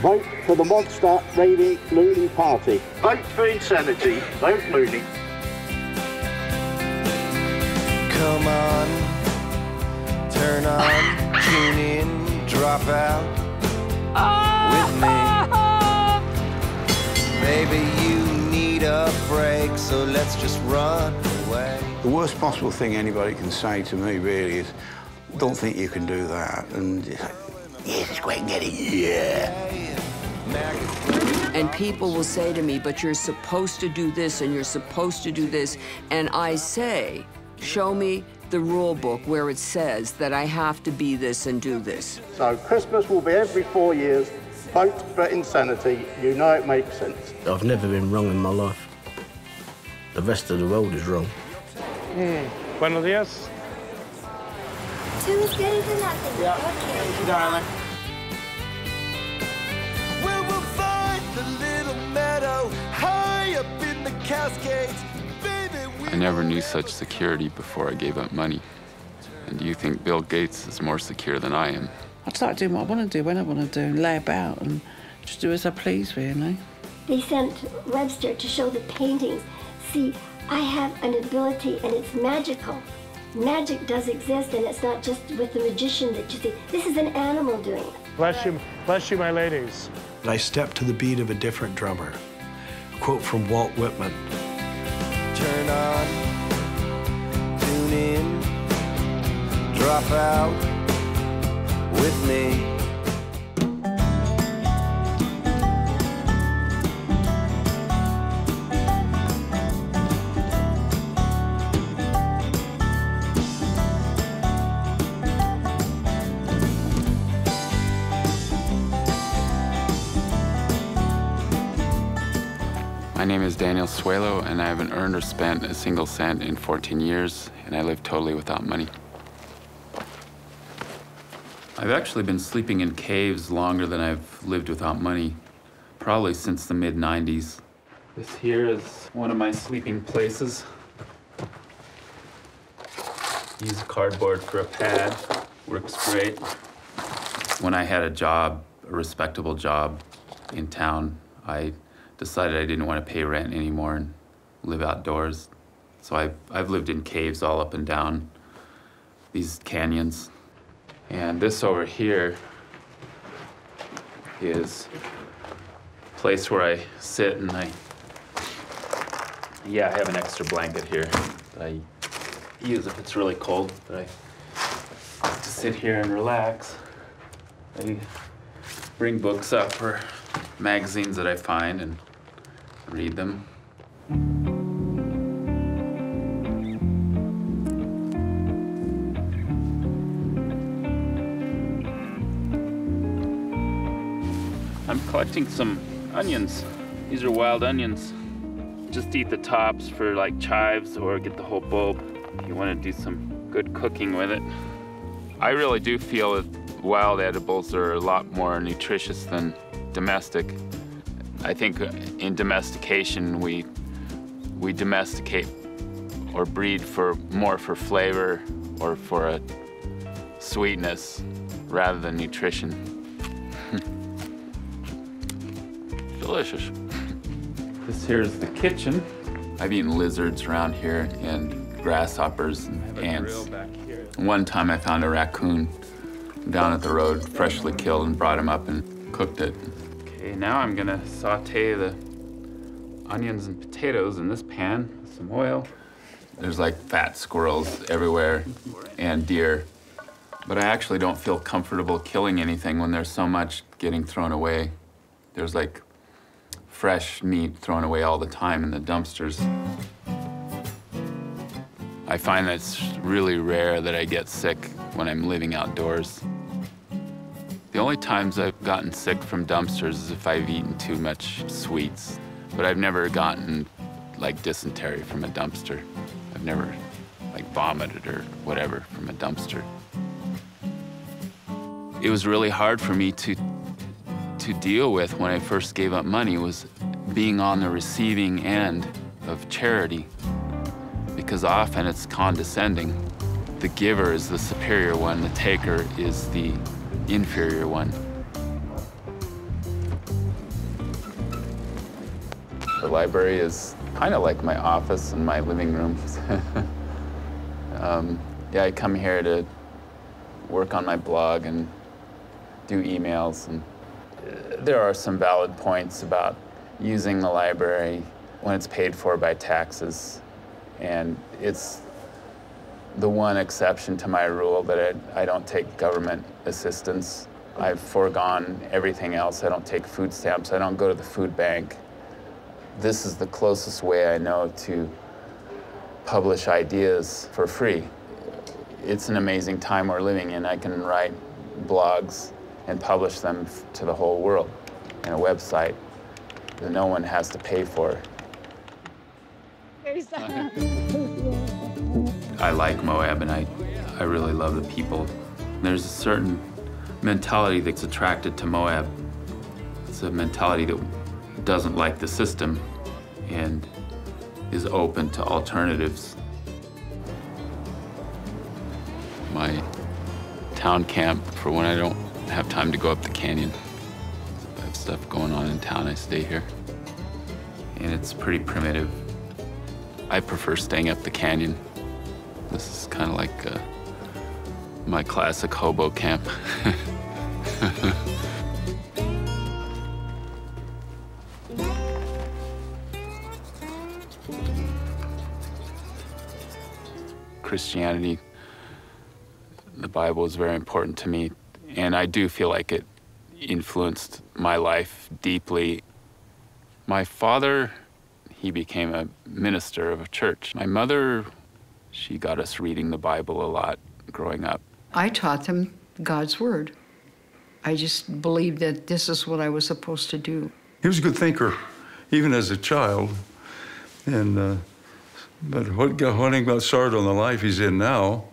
Vote for the monster raving loony party. Vote for insanity. Vote loony. Come on, turn on, tune in, drop out with me. Maybe you need a break, so let's just run away. The worst possible thing anybody can say to me, really, is don't think you can do that. And yeah, just go and get it, yeah. And people will say to me, but you're supposed to do this and you're supposed to do this. And I say, show me the rule book where it says that I have to be this and do this. So Christmas will be every four years. Vote for insanity. You know it makes sense. I've never been wrong in my life. The rest of the world is wrong. Hmm. Buenos días. Two is getting to nothing. Yeah. Okay. Darling. Cascades. Baby, we I never knew such security before I gave up money. And do you think Bill Gates is more secure than I am? I just like doing what I want to do when I want to do and lay about and just do as I please, really. They sent Webster to show the paintings. See, I have an ability and it's magical. Magic does exist and it's not just with the magician that you see. This is an animal doing it. Bless you, bless you, my ladies. I stepped to the beat of a different drummer. Quote from Walt Whitman. turn on, tune in, drop out with me. Daniel Suelo, and I haven't earned or spent a single cent in 14 years, and I live totally without money. I've actually been sleeping in caves longer than I've lived without money, probably since the mid 90s. This here is one of my sleeping places. Use cardboard for a pad, works great. When I had a job, a respectable job in town, I decided I didn't want to pay rent anymore and live outdoors. So I've, I've lived in caves all up and down these canyons. And this over here is a place where I sit and I, yeah, I have an extra blanket here that I use if it's really cold, but I like to sit here and relax. I bring books up or magazines that I find and read them. I'm collecting some onions. These are wild onions. Just eat the tops for like chives or get the whole bulb if you want to do some good cooking with it. I really do feel that wild edibles are a lot more nutritious than domestic. I think uh, in domestication we we domesticate or breed for more for flavor or for a sweetness rather than nutrition. Delicious. This here is the kitchen. I've eaten lizards around here and grasshoppers and ants. One time I found a raccoon down at the road, freshly killed, and brought him up and cooked it. Okay, now I'm gonna saute the onions and potatoes in this pan with some oil. There's like fat squirrels everywhere and deer. But I actually don't feel comfortable killing anything when there's so much getting thrown away. There's like fresh meat thrown away all the time in the dumpsters. I find that it's really rare that I get sick when I'm living outdoors. The only times I've gotten sick from dumpsters is if I've eaten too much sweets. But I've never gotten like dysentery from a dumpster. I've never like vomited or whatever from a dumpster. It was really hard for me to to deal with when I first gave up money was being on the receiving end of charity because often it's condescending. The giver is the superior one, the taker is the inferior one. The library is kind of like my office and my living room. um, yeah, I come here to work on my blog and do emails. And uh, there are some valid points about using the library when it's paid for by taxes. And it's the one exception to my rule that I, I don't take government assistance. I've foregone everything else. I don't take food stamps. I don't go to the food bank. This is the closest way I know to publish ideas for free. It's an amazing time we're living in. I can write blogs and publish them to the whole world in a website that no one has to pay for. I like Moab and I, I really love the people. There's a certain mentality that's attracted to Moab. It's a mentality that doesn't like the system and is open to alternatives. My town camp for when I don't have time to go up the canyon. If I have stuff going on in town, I stay here. And it's pretty primitive. I prefer staying up the canyon. This is kind of like uh, my classic hobo camp. Christianity, the Bible is very important to me, and I do feel like it influenced my life deeply. My father, he became a minister of a church. My mother, she got us reading the Bible a lot growing up. I taught them God's Word. I just believed that this is what I was supposed to do. He was a good thinker, even as a child. And uh, but what got what got started on the life he's in now,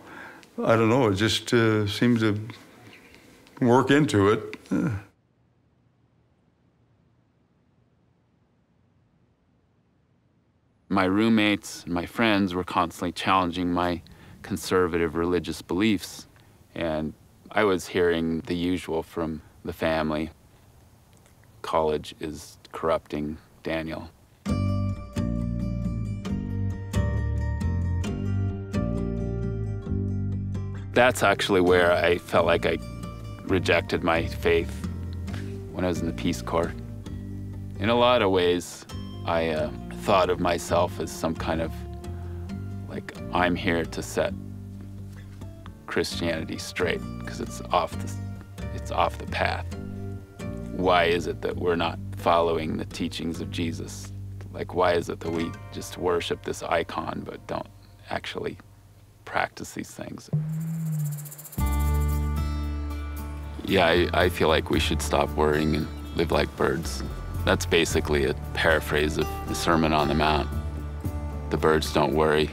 I don't know. It just uh, seems to work into it. Uh. My roommates and my friends were constantly challenging my conservative religious beliefs, and I was hearing the usual from the family. College is corrupting Daniel. That's actually where I felt like I rejected my faith when I was in the Peace Corps. In a lot of ways, I uh, thought of myself as some kind of like, I'm here to set Christianity straight because it's off the, it's off the path. Why is it that we're not following the teachings of Jesus? Like, why is it that we just worship this icon but don't actually practice these things? Yeah, I, I feel like we should stop worrying and live like birds. That's basically a paraphrase of the Sermon on the Mount. The birds don't worry,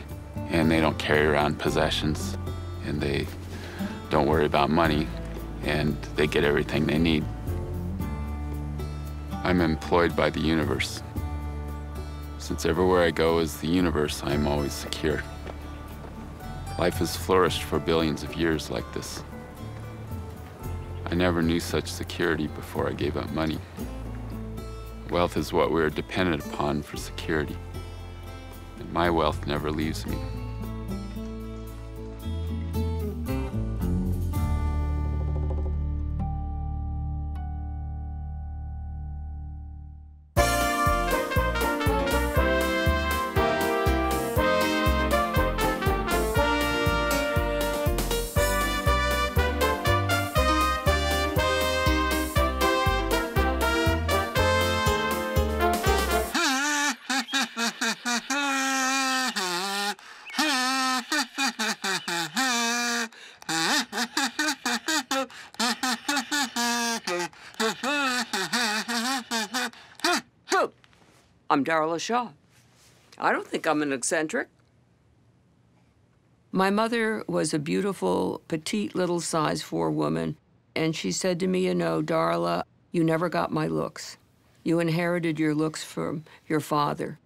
and they don't carry around possessions, and they don't worry about money, and they get everything they need. I'm employed by the universe. Since everywhere I go is the universe, I'm always secure. Life has flourished for billions of years like this. I never knew such security before I gave up money. Wealth is what we are dependent upon for security. And my wealth never leaves me. Darla Shaw. I don't think I'm an eccentric. My mother was a beautiful, petite little size four woman, and she said to me, You know, Darla, you never got my looks. You inherited your looks from your father.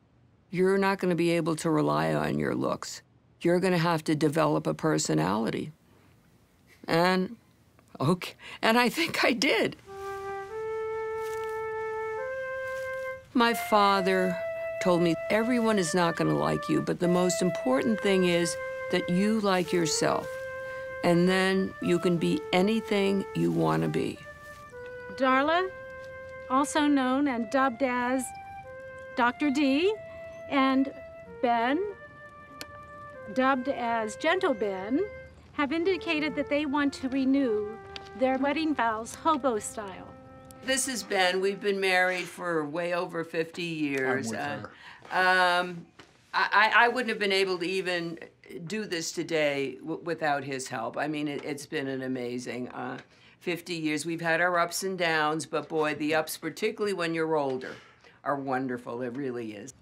You're not going to be able to rely on your looks. You're going to have to develop a personality. And, okay, and I think I did. My father told me everyone is not going to like you, but the most important thing is that you like yourself. And then you can be anything you want to be. Darla, also known and dubbed as Dr. D, and Ben, dubbed as Gentle Ben, have indicated that they want to renew their wedding vows hobo style. This is Ben. We've been married for way over 50 years. I'm with Uh, um, I, I wouldn't have been able to even do this today w- without his help. I mean, it, it's been an amazing uh, 50 years. We've had our ups and downs, but boy, the ups, particularly when you're older, are wonderful. It really is.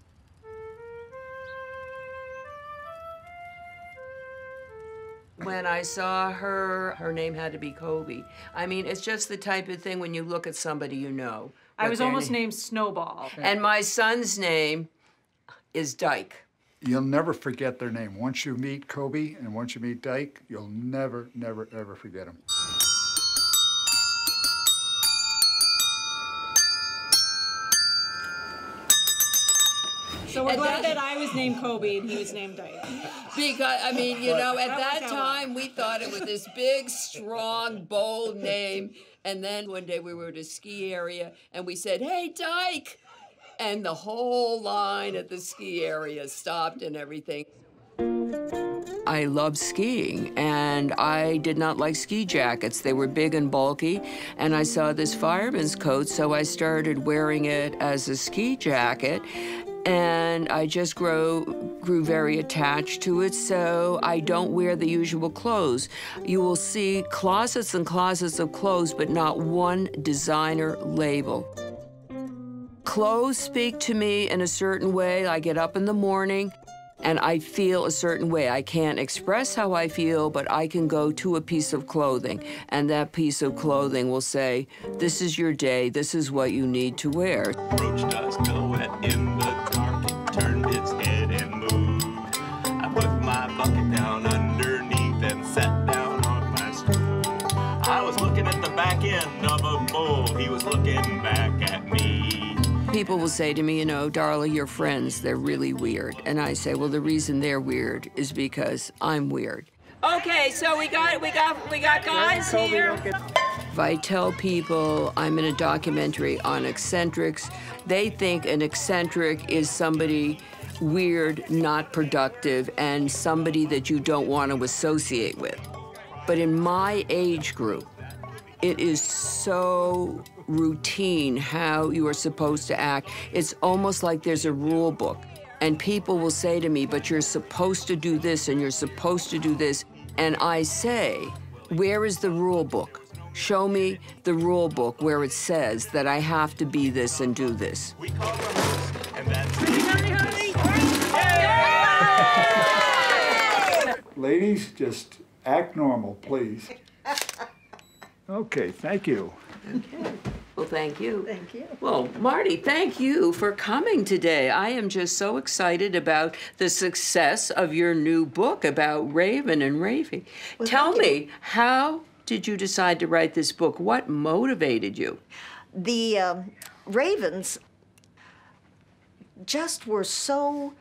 When I saw her, her name had to be Kobe. I mean, it's just the type of thing when you look at somebody you know. I was almost name- named Snowball. And my son's name is Dyke. You'll never forget their name. Once you meet Kobe and once you meet Dyke, you'll never, never, ever forget them. So we're And glad that- that I was named Kobe and he was named Dyke. Because, I mean, you know, at That that worked out well. time, we thought it was this big, strong, bold name. And then one day we were at a ski area and we said, hey, Dyke. And the whole line at the ski area stopped and everything. I love skiing, and I did not like ski jackets. They were big and bulky, and I saw this fireman's coat, so I started wearing it as a ski jacket, and I just grow, grew very attached to it, so I don't wear the usual clothes. You will see closets and closets of clothes, but not one designer label. Clothes speak to me in a certain way. I get up in the morning and I feel a certain way. I can't express how I feel, but I can go to a piece of clothing, and that piece of clothing will say, This is your day, this is what you need to wear. People will say to me, you know, Darla, your friends, they're really weird. And I say, well, the reason they're weird is because I'm weird. Okay, so we got we got we got guys here. If I tell people I'm in a documentary on eccentrics, they think an eccentric is somebody weird, not productive, and somebody that you don't want to associate with. But in my age group, it is so routine how you are supposed to act. It's almost like there's a rule book. And people will say to me, but you're supposed to do this and you're supposed to do this. And I say, where is the rule book? Show me the rule book where it says that I have to be this and do this. Ladies, just act normal, please. Okay, thank you. Well, thank you. Thank you. Well, Marty, thank you for coming today. I am just so excited about the success of your new book about Raven and Ravy. Tell me, how did you decide to write this book? What motivated you? The um, ravens just were so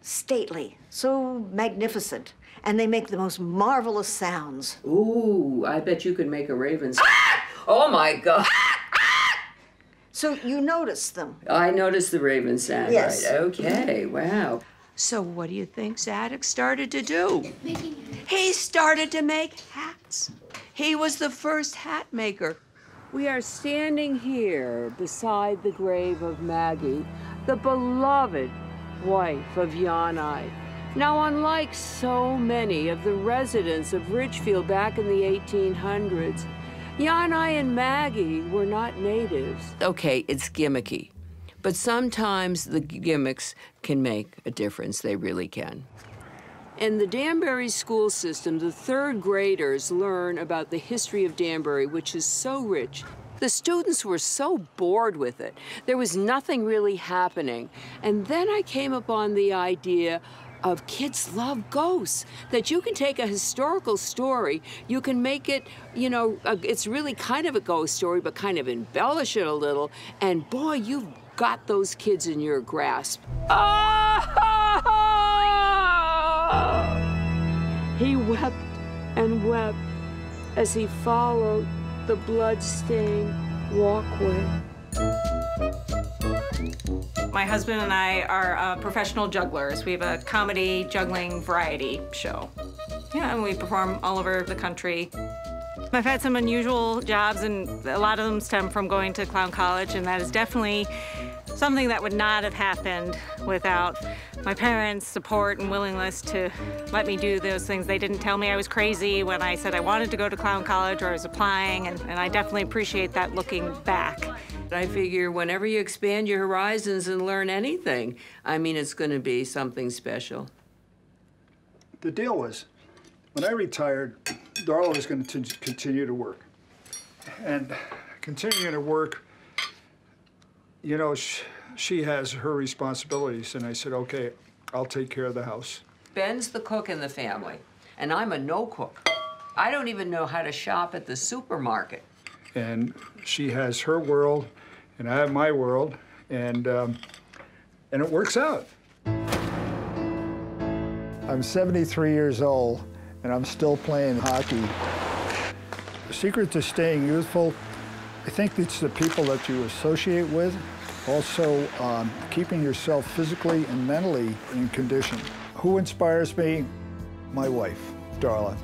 stately, so magnificent, and they make the most marvelous sounds. Ooh, I bet you could make a raven. s- oh my God! So you notice them. I noticed the raven sound. Yes. Right. Okay. Mm-hmm. Wow. So, what do you think Zadoc started to do? He started to make hats. He was the first hat maker. We are standing here beside the grave of Maggie, the beloved wife of Yanai. Now, unlike so many of the residents of Ridgefield back in the 1800s, Yanai and Maggie were not natives. Okay, it's gimmicky, but sometimes the gimmicks can make a difference. They really can. In the Danbury school system, the third graders learn about the history of Danbury, which is so rich. The students were so bored with it. There was nothing really happening. And then I came upon the idea of kids love ghosts, that you can take a historical story, you can make it, you know, a, it's really kind of a ghost story, but kind of embellish it a little, and boy, you've got those kids in your grasp. He wept and wept as he followed the blood-stained walkway. My husband and I are uh, professional jugglers. We have a comedy juggling variety show. Yeah, and we perform all over the country. I've had some unusual jobs, and a lot of them stem from going to clown college, and that is definitely something that would not have happened without my parents' support and willingness to let me do those things. They didn't tell me I was crazy when I said I wanted to go to clown college or I was applying, and, and I definitely appreciate that looking back. I figure whenever you expand your horizons and learn anything, I mean, it's going to be something special. The deal was, when I retired, Darla was going to continue to work. And continuing to work, you know, she, she has her responsibilities. And I said, okay, I'll take care of the house. Ben's the cook in the family, and I'm a no cook. I don't even know how to shop at the supermarket. And she has her world, and I have my world, and, um, and it works out. I'm 73 years old, and I'm still playing hockey. The secret to staying youthful, I think it's the people that you associate with, also um, keeping yourself physically and mentally in condition. Who inspires me? My wife, Darla.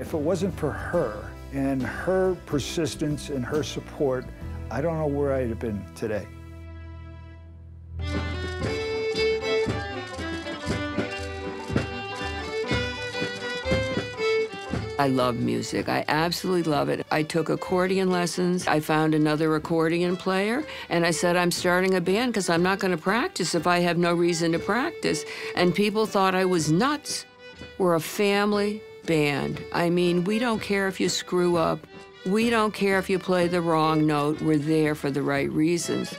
If it wasn't for her and her persistence and her support, I don't know where I'd have been today. I love music. I absolutely love it. I took accordion lessons. I found another accordion player, and I said, I'm starting a band because I'm not going to practice if I have no reason to practice. And people thought I was nuts. We're a family band. I mean, we don't care if you screw up. We don't care if you play the wrong note. We're there for the right reasons.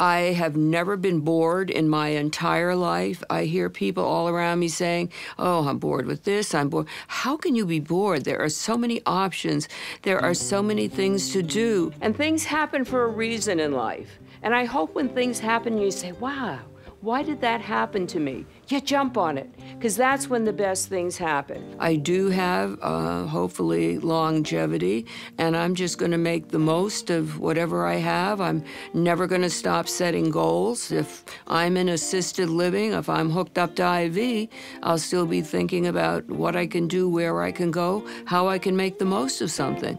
I have never been bored in my entire life. I hear people all around me saying, Oh, I'm bored with this, I'm bored. How can you be bored? There are so many options, there are so many things to do. And things happen for a reason in life. And I hope when things happen, you say, Wow, why did that happen to me? You jump on it, because that's when the best things happen. I do have, uh, hopefully, longevity, and I'm just going to make the most of whatever I have. I'm never going to stop setting goals. If I'm in assisted living, if I'm hooked up to IV, I'll still be thinking about what I can do, where I can go, how I can make the most of something.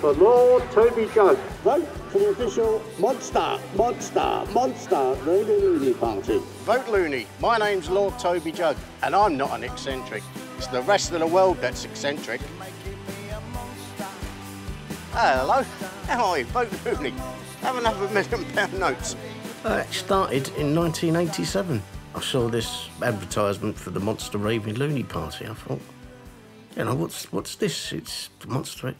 For Lord Toby Jug. Vote for the official Monster, Monster, Monster Raving Loony Party. Vote Loony. My name's Lord Toby Jug, and I'm not an eccentric. It's the rest of the world that's eccentric. Ah, hello. How are you? Vote Loony. Have another million pound notes. Uh, it started in 1987. I saw this advertisement for the Monster Raving Loony Party. I thought, you know, what's what's this? It's the Monster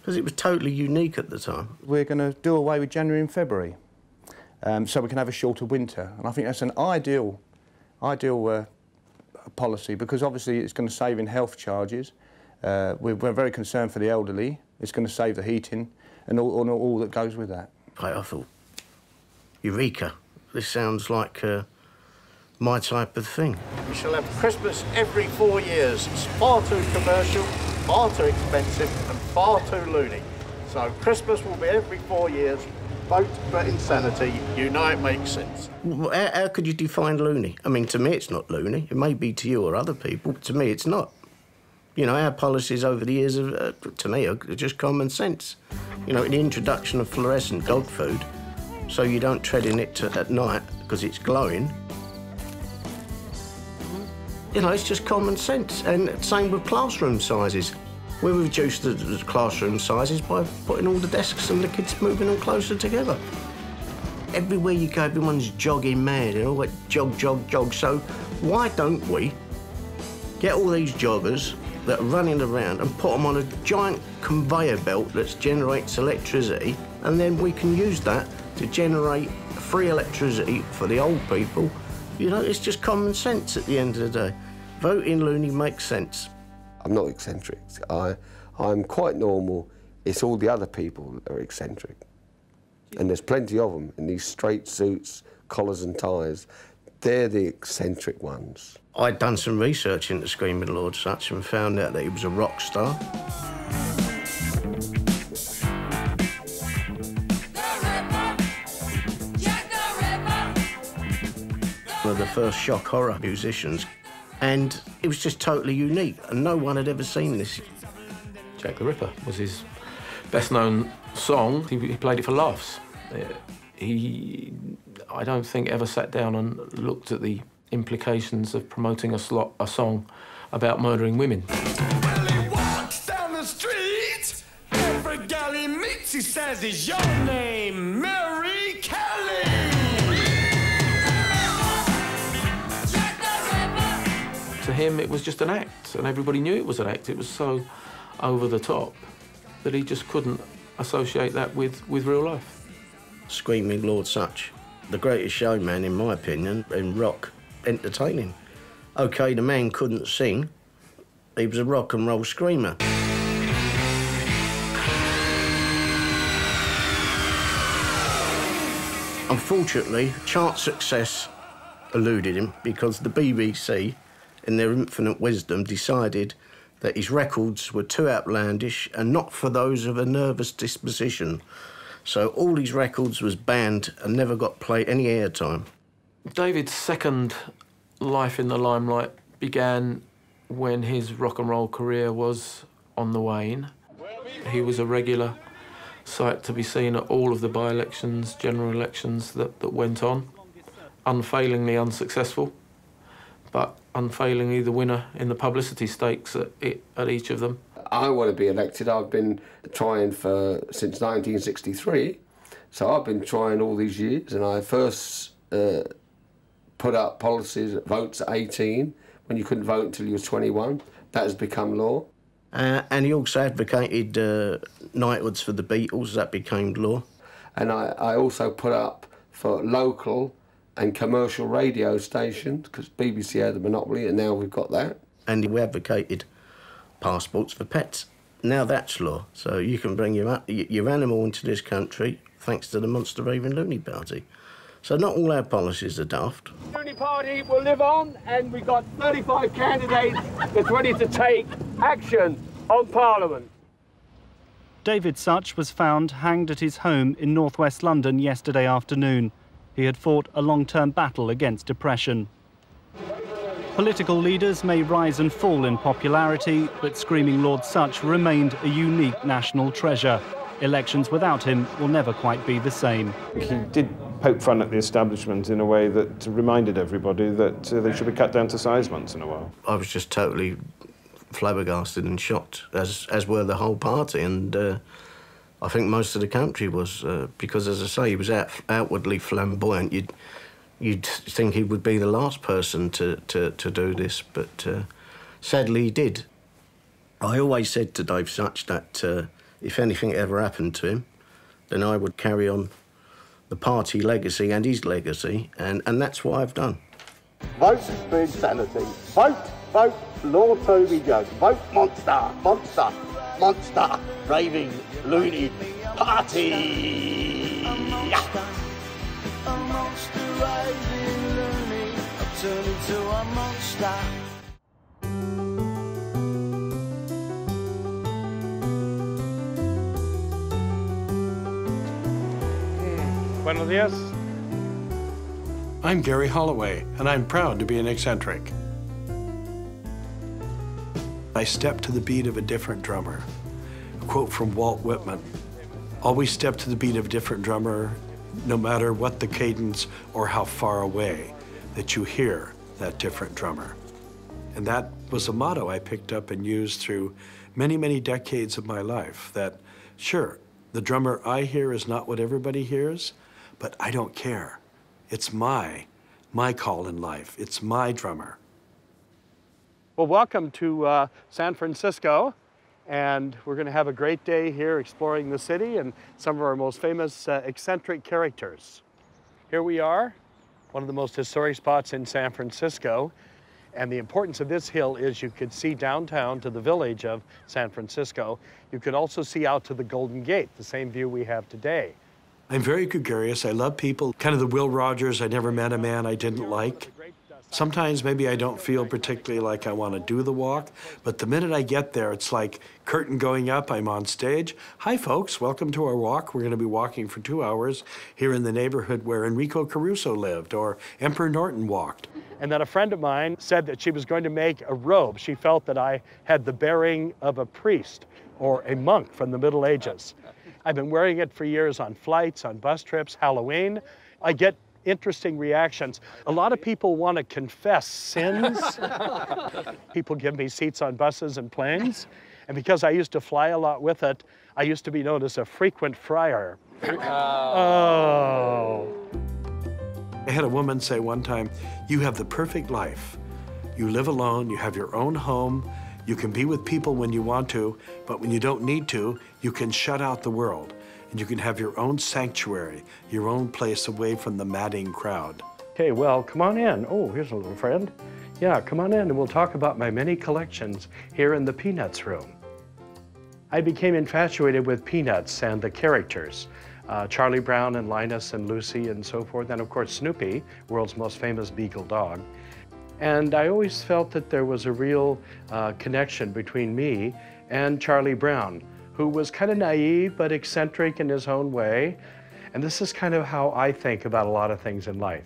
because it was totally unique at the time. We're going to do away with January and February, um, so we can have a shorter winter, and I think that's an ideal, ideal uh, policy because obviously it's going to save in health charges. Uh, we're, we're very concerned for the elderly. It's going to save the heating and all, all, all that goes with that. I, I thought, Eureka! This sounds like uh, my type of thing. We shall have Christmas every four years. It's far too commercial, far too expensive, and far too loony. So Christmas will be every four years. Vote for insanity. You know it makes sense. How, how could you define loony? I mean, to me, it's not loony. It may be to you or other people, but to me, it's not. You know, our policies over the years, have, uh, to me, are just common sense. You know, the introduction of fluorescent dog food, so you don't tread in it to, at night because it's glowing. You know, it's just common sense. And same with classroom sizes. We reduced the, classroom sizes by putting all the desks and the kids moving them closer together. Everywhere you go, everyone's jogging mad, you know, like jog, jog, jog. So why don't we get all these joggers that are running around and put them on a giant conveyor belt that generates electricity, and then we can use that to generate free electricity for the old people. You know, it's just common sense at the end of the day. Voting loony makes sense. I'm not eccentric. I, I'm quite normal. It's all the other people that are eccentric. And there's plenty of them in these straight suits, collars and ties. They're the eccentric ones. I'd done some research into Screaming Lord Sutch and found out that he was a rock star. One of the first shock horror musicians, and it was just totally unique, and no one had ever seen this. Jack the Ripper was his best known song. He, he played it for laughs. Uh, he, I don't think, ever sat down and looked at the implications of promoting a, slot, a song about murdering women. Well, he walks Down the street, every gal he meets, he says, Is your name him, it was just an act, and everybody knew it was an act. It was so over the top that he just couldn't associate that with, with real life. Screaming Lord Sutch, the greatest showman, in my opinion, in rock entertaining. OK, the man couldn't sing, he was a rock and roll screamer. Unfortunately, chart success eluded him because the BBC, in their infinite wisdom, decided that his records were too outlandish and not for those of a nervous disposition. So all his records was banned and never got played any airtime. David's second life in the limelight began when his rock and roll career was on the wane. He was a regular sight to be seen at all of the by-elections, general elections that, that went on. Unfailingly unsuccessful, but unfailingly the winner in the publicity stakes at, at each of them. I want to be elected. I've been trying for since 1963, so I've been trying all these years. And I first uh, put up policies, votes at 18, when you couldn't vote until you was 21. That has become law. Uh, and he also advocated uh, knighthoods for the Beatles. That became law. And I, I also put up for local and commercial radio stations because BBC had the monopoly, and now we've got that. And we advocated passports for pets. Now that's law. So you can bring your, your animal into this country thanks to the Monster Raving Loony Party. So not all our policies are daft. The Loony Party will live on, and we've got 35 candidates that's ready to take action on Parliament. David Sutch was found hanged at his home in northwest London yesterday afternoon. He had fought a long-term battle against depression. Political leaders may rise and fall in popularity, but Screaming Lord Sutch remained a unique national treasure. Elections without him will never quite be the same. He did poke fun at the establishment in a way that reminded everybody that uh, they should be cut down to size once in a while. I was just totally flabbergasted and shocked, as, as were the whole party, and uh, I think most of the country was, uh, because, as I say, he was out, outwardly flamboyant. You'd, you'd think he would be the last person to, to, to do this, but uh, sadly he did. I always said to Dave Sutch that uh, if anything ever happened to him, then I would carry on the party legacy and his legacy, and, and that's what I've done. Vote for insanity. Vote, vote Lord Toby Jug. Vote monster, monster, monster, raving, loony, party. A monster raving loony. I'll turn into a monster. Buenos dias. I'm Gary Holloway, and I'm proud to be an eccentric. I step to the beat of a different drummer. A quote from Walt Whitman. Always step to the beat of a different drummer, no matter what the cadence or how far away, that you hear that different drummer. And that was a motto I picked up and used through many, many decades of my life, that sure, the drummer I hear is not what everybody hears, but I don't care. It's my, my call in life. It's my drummer. Well, welcome to uh, San Francisco. And we're going to have a great day here exploring the city and some of our most famous uh, eccentric characters. Here we are, one of the most historic spots in San Francisco. And the importance of this hill is you could see downtown to the village of San Francisco. You could also see out to the Golden Gate, the same view we have today. I'm very gregarious. I love people. Kind of the Will Rogers, I never met a man I didn't like. Sometimes maybe I don't feel particularly like I want to do the walk, but the minute I get there, it's like curtain going up, I'm on stage. Hi, folks, welcome to our walk. We're going to be walking for two hours here in the neighborhood where Enrico Caruso lived or Emperor Norton walked. And then a friend of mine said that she was going to make a robe. She felt that I had the bearing of a priest or a monk from the Middle Ages. I've been wearing it for years on flights, on bus trips, Halloween. I get interesting reactions. A lot of people want to confess sins. people give me seats on buses and planes. And because I used to fly a lot with it, I used to be known as a frequent friar. oh. I had a woman say one time, You have the perfect life. You live alone, you have your own home, you can be with people when you want to, but when you don't need to, you can shut out the world and you can have your own sanctuary, your own place away from the madding crowd. Okay, well, come on in. Oh, here's a little friend. Yeah, come on in and we'll talk about my many collections here in the Peanuts room. I became infatuated with Peanuts and the characters. Uh, Charlie Brown and Linus and Lucy and so forth, and of course Snoopy, world's most famous beagle dog. And I always felt that there was a real uh, connection between me and Charlie Brown, who was kind of naive but eccentric in his own way. And this is kind of how I think about a lot of things in life.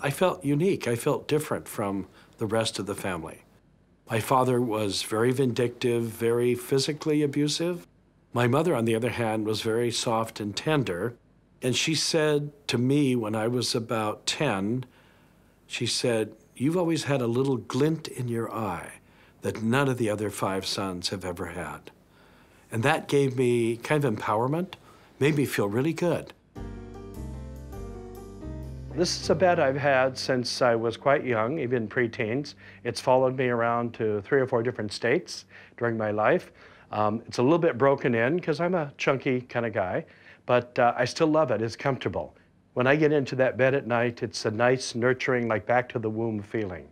I felt unique. I felt different from the rest of the family. My father was very vindictive, very physically abusive. My mother, on the other hand, was very soft and tender. And she said to me when I was about 10, she said, You've always had a little glint in your eye that none of the other five sons have ever had. And that gave me kind of empowerment, made me feel really good. This is a bed I've had since I was quite young, even preteens. It's followed me around to three or four different states during my life. Um, it's a little bit broken in because I'm a chunky kind of guy, but uh, I still love it. It's comfortable. When I get into that bed at night, it's a nice, nurturing, like back to the womb feeling.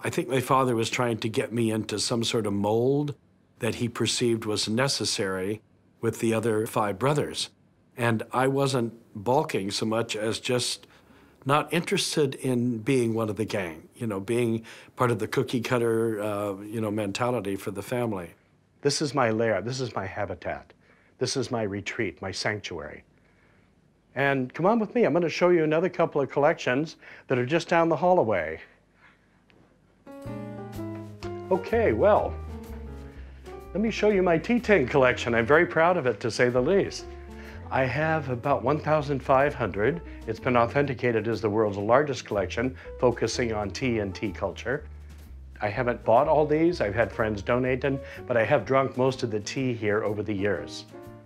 I think my father was trying to get me into some sort of mold that he perceived was necessary with the other five brothers. And I wasn't balking so much as just not interested in being one of the gang, you know, being part of the cookie cutter, uh, you know, mentality for the family. This is my lair. This is my habitat. This is my retreat, my sanctuary. And come on with me. I'm going to show you another couple of collections that are just down the hallway. Okay, well, let me show you my tea tin collection. I'm very proud of it, to say the least. I have about 1,500. It's been authenticated as the world's largest collection, focusing on tea and tea culture. I haven't bought all these, I've had friends donate them, but I have drunk most of the tea here over the years.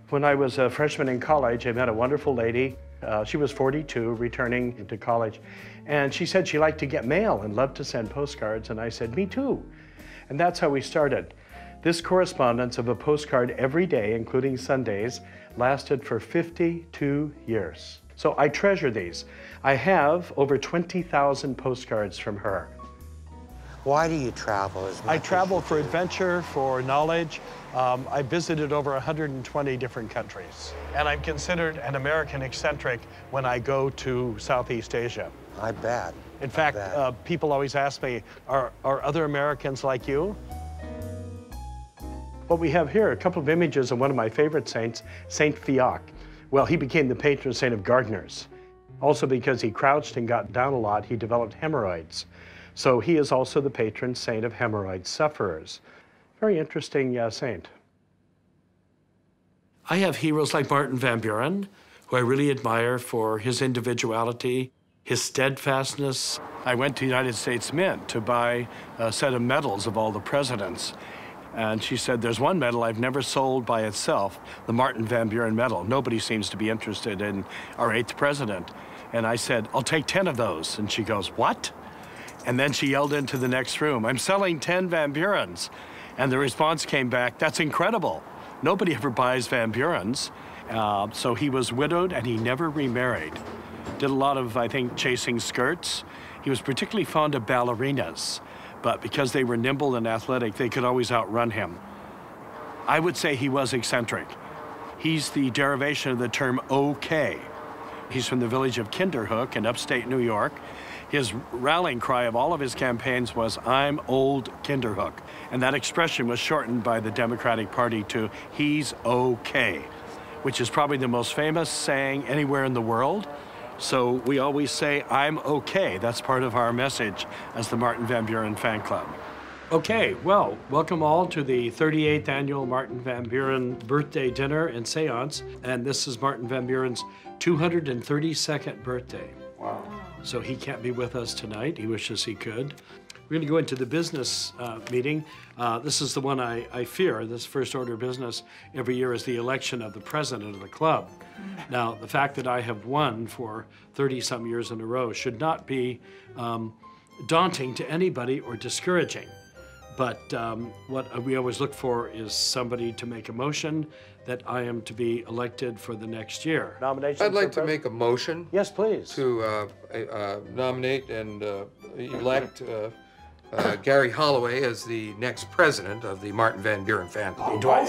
When I was a freshman in college, I met a wonderful lady. Uh, she was 42, returning to college, and she said she liked to get mail and loved to send postcards, and I said, me too. And that's how we started. This correspondence of a postcard every day, including Sundays, lasted for 52 years. So I treasure these. I have over 20,000 postcards from her. Why do you travel as much I travel for adventure, for knowledge. Um, I visited over 120 different countries. And I'm considered an American eccentric when I go to Southeast Asia. I bet. In fact, uh, people always ask me, are, are other Americans like you? What we have here, a couple of images of one of my favorite saints, Saint Fiacre. Well, he became the patron saint of gardeners. Also because he crouched and got down a lot, he developed hemorrhoids. So he is also the patron saint of hemorrhoid sufferers. Very interesting uh, saint. I have heroes like Martin Van Buren, who I really admire for his individuality, his steadfastness. I went to United States Mint to buy a set of medals of all the presidents. And she said, there's one medal I've never sold by itself, the Martin Van Buren medal. Nobody seems to be interested in our eighth president. And I said, I'll take 10 of those. And she goes, What? And then she yelled into the next room, I'm selling 10 Van Burens. And the response came back, That's incredible. Nobody ever buys Van Burens. Uh, so he was widowed and he never remarried. Did a lot of, I think, chasing skirts. He was particularly fond of ballerinas, but because they were nimble and athletic, they could always outrun him. I would say he was eccentric. He's the derivation of the term OK. He's from the village of Kinderhook in upstate New York. His rallying cry of all of his campaigns was, I'm old Kinderhook. And that expression was shortened by the Democratic Party to, he's okay, which is probably the most famous saying anywhere in the world. So we always say, I'm okay. That's part of our message as the Martin Van Buren Fan Club. Okay, well, welcome all to the 38th annual Martin Van Buren birthday dinner and seance. And this is Martin Van Buren's 232nd birthday. Wow. So he can't be with us tonight. He wishes he could. We're going to go into the business uh, meeting. Uh, this is the one I, I, fear. This first order of business every year is the election of the president of the club. Now, the fact that I have won for 30 some years in a row should not be um, daunting to anybody or discouraging. But um, what we always look for is somebody to make a motion that I am to be elected for the next year. Nomination. I'd like to make a motion. Yes, please. To uh, uh, nominate and uh, elect uh, uh, Gary Holloway as the next president of the Martin Van Buren Fan Club. Do I?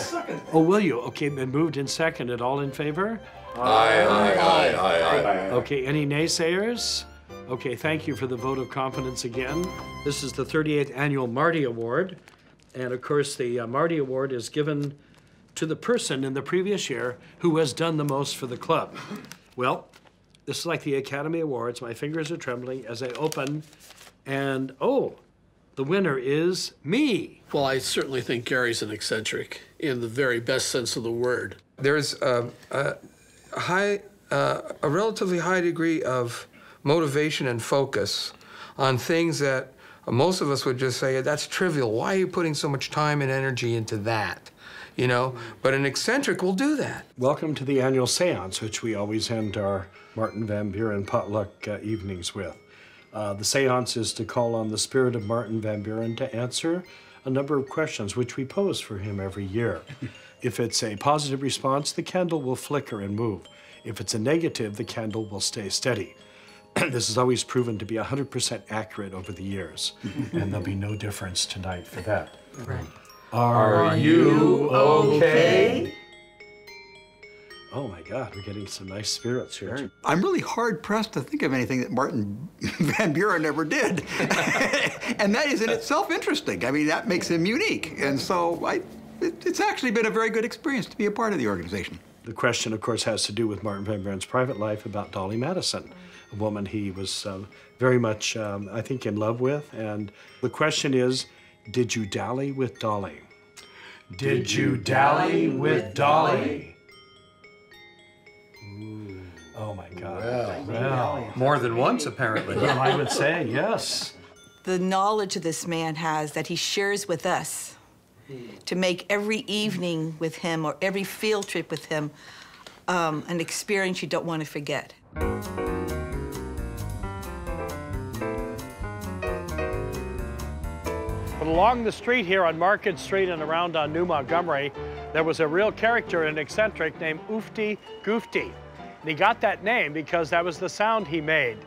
Oh, will you? Okay, been moved and seconded. All in favor? Aye, aye, aye, aye, aye. Okay, any naysayers? Okay, thank you for the vote of confidence again. This is the 38th Annual Marty Award. And of course, the uh, Marty Award is given to the person in the previous year who has done the most for the club. Well, this is like the Academy Awards. My fingers are trembling as I open, and oh, the winner is me. Well, I certainly think Gary's an eccentric in the very best sense of the word. There's a, a high, uh, a relatively high degree of motivation and focus on things that most of us would just say, that's trivial. Why are you putting so much time and energy into that? You know, but an eccentric will do that. Welcome to the annual seance, which we always end our Martin Van Buren potluck uh, evenings with. Uh, the seance is to call on the spirit of Martin Van Buren to answer a number of questions which we pose for him every year. If it's a positive response, the candle will flicker and move. If it's a negative, the candle will stay steady. this has always proven to be 100% accurate over the years, and there'll be no difference tonight for that. Right. Are, Are you okay? Oh my God, we're getting some nice spirits here. I'm really hard pressed to think of anything that Martin Van Buren ever did. and that is in itself interesting. I mean, that makes him unique. And so I, it, it's actually been a very good experience to be a part of the organization. The question, of course, has to do with Martin Van Buren's private life about Dolly Madison, a woman he was um, very much, um, I think, in love with. And the question is, did you dally with Dolly? Did you dally with Dolly? Oh my God. Well, well. more than once, apparently. well, I would say yes. The knowledge this man has that he shares with us to make every evening with him or every field trip with him um, an experience you don't want to forget. But along the street here on Market Street and around on New Montgomery, there was a real character, an eccentric named Oofty Goofty. And he got that name because that was the sound he made.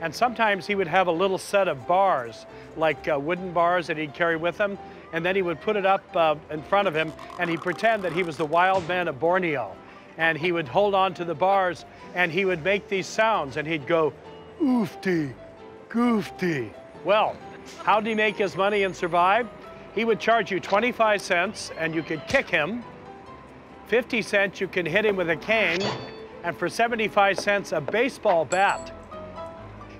And sometimes he would have a little set of bars, like uh, wooden bars that he'd carry with him, and then he would put it up uh, in front of him, and he'd pretend that he was the wild man of Borneo. And he would hold on to the bars, and he would make these sounds, and he'd go, oofty, goofty. Well, how did he make his money and survive? He would charge you 25 cents, and you could kick him. 50 cents, you can hit him with a cane, and for 75 cents, a baseball bat.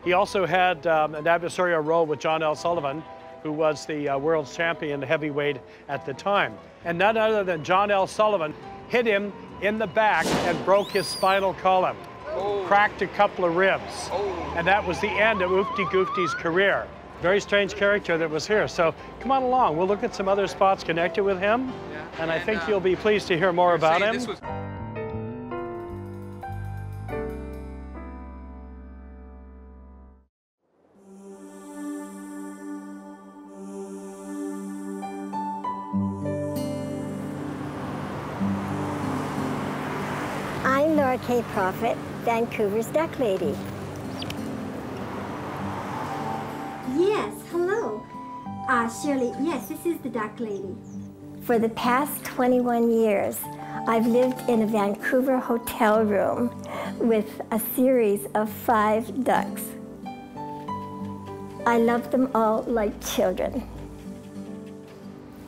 He also had um, an adversarial role with John L. Sullivan, who was the uh, world's champion heavyweight at the time. And none other than John L. Sullivan hit him in the back and broke his spinal column, oh. cracked a couple of ribs. Oh. And that was the end of Oofty Goofty's career. Very strange character that was here. So come on along. We'll look at some other spots connected with him. Yeah. And, and I think uh, you'll be pleased to hear more about him. Laura K. Prophet, Vancouver's Duck Lady. Yes, hello. Uh, Shirley, yes, this is the Duck Lady. For the past 21 years, I've lived in a Vancouver hotel room with a series of five ducks. I love them all like children.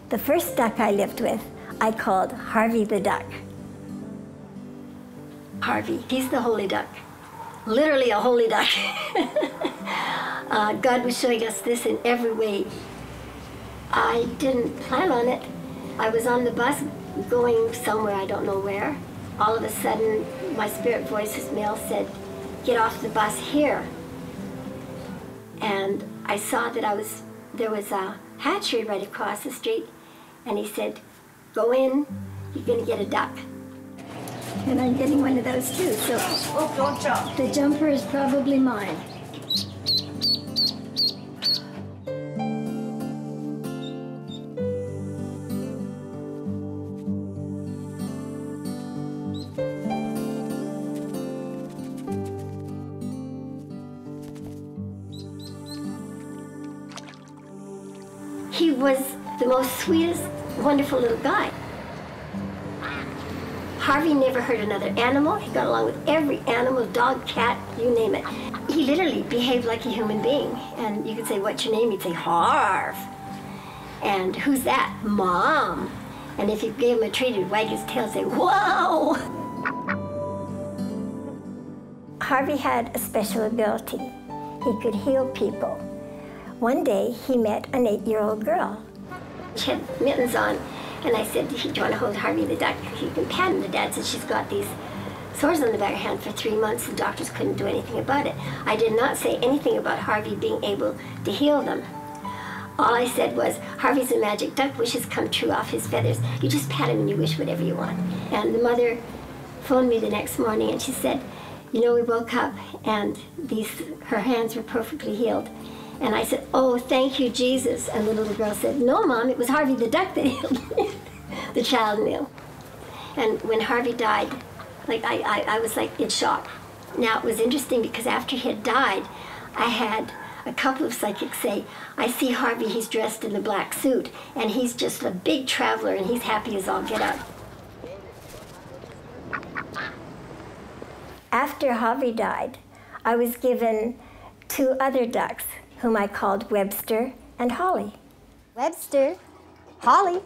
The first duck I lived with, I called Harvey the Duck. Harvey, he's the holy duck. Literally a holy duck. uh, God was showing us this in every way. I didn't plan on it. I was on the bus going somewhere, I don't know where. All of a sudden, my spirit voice, voice's male said, get off the bus here. And I saw that I was, there was a hatchery right across the street, and he said, go in, you're gonna get a duck. And I'm getting one of those too, so oh, don't jump. the jumper is probably mine. He was the most sweetest, wonderful little guy. Harvey never hurt another animal. He got along with every animal, dog, cat, you name it. He literally behaved like a human being. And you could say, what's your name? He'd say, Harv. And who's that? Mom. And if you gave him a treat, he'd wag his tail and say, whoa. Harvey had a special ability. He could heal people. One day, he met an eight-year-old girl. She had mittens on, and I said, do you want to hold Harvey the duck? You can pat him. The dad said she's got these sores on the back of her hand for three months. The doctors couldn't do anything about it. I did not say anything about Harvey being able to heal them. All I said was, Harvey's a magic duck, wishes come true off his feathers. You just pat him and you wish whatever you want. And the mother phoned me the next morning and she said, you know, we woke up and these, her hands were perfectly healed. And I said, oh, thank you, Jesus. And the little girl said, no, Mom, it was Harvey the duck that healed me. the child knew. And when Harvey died, like I, I, I was like in shock. Now, it was interesting because after he had died, I had a couple of psychics say, I see Harvey, he's dressed in the black suit, and he's just a big traveler, and he's happy as all get out. After Harvey died, I was given two other ducks whom I called Webster and Holly. Webster, Holly.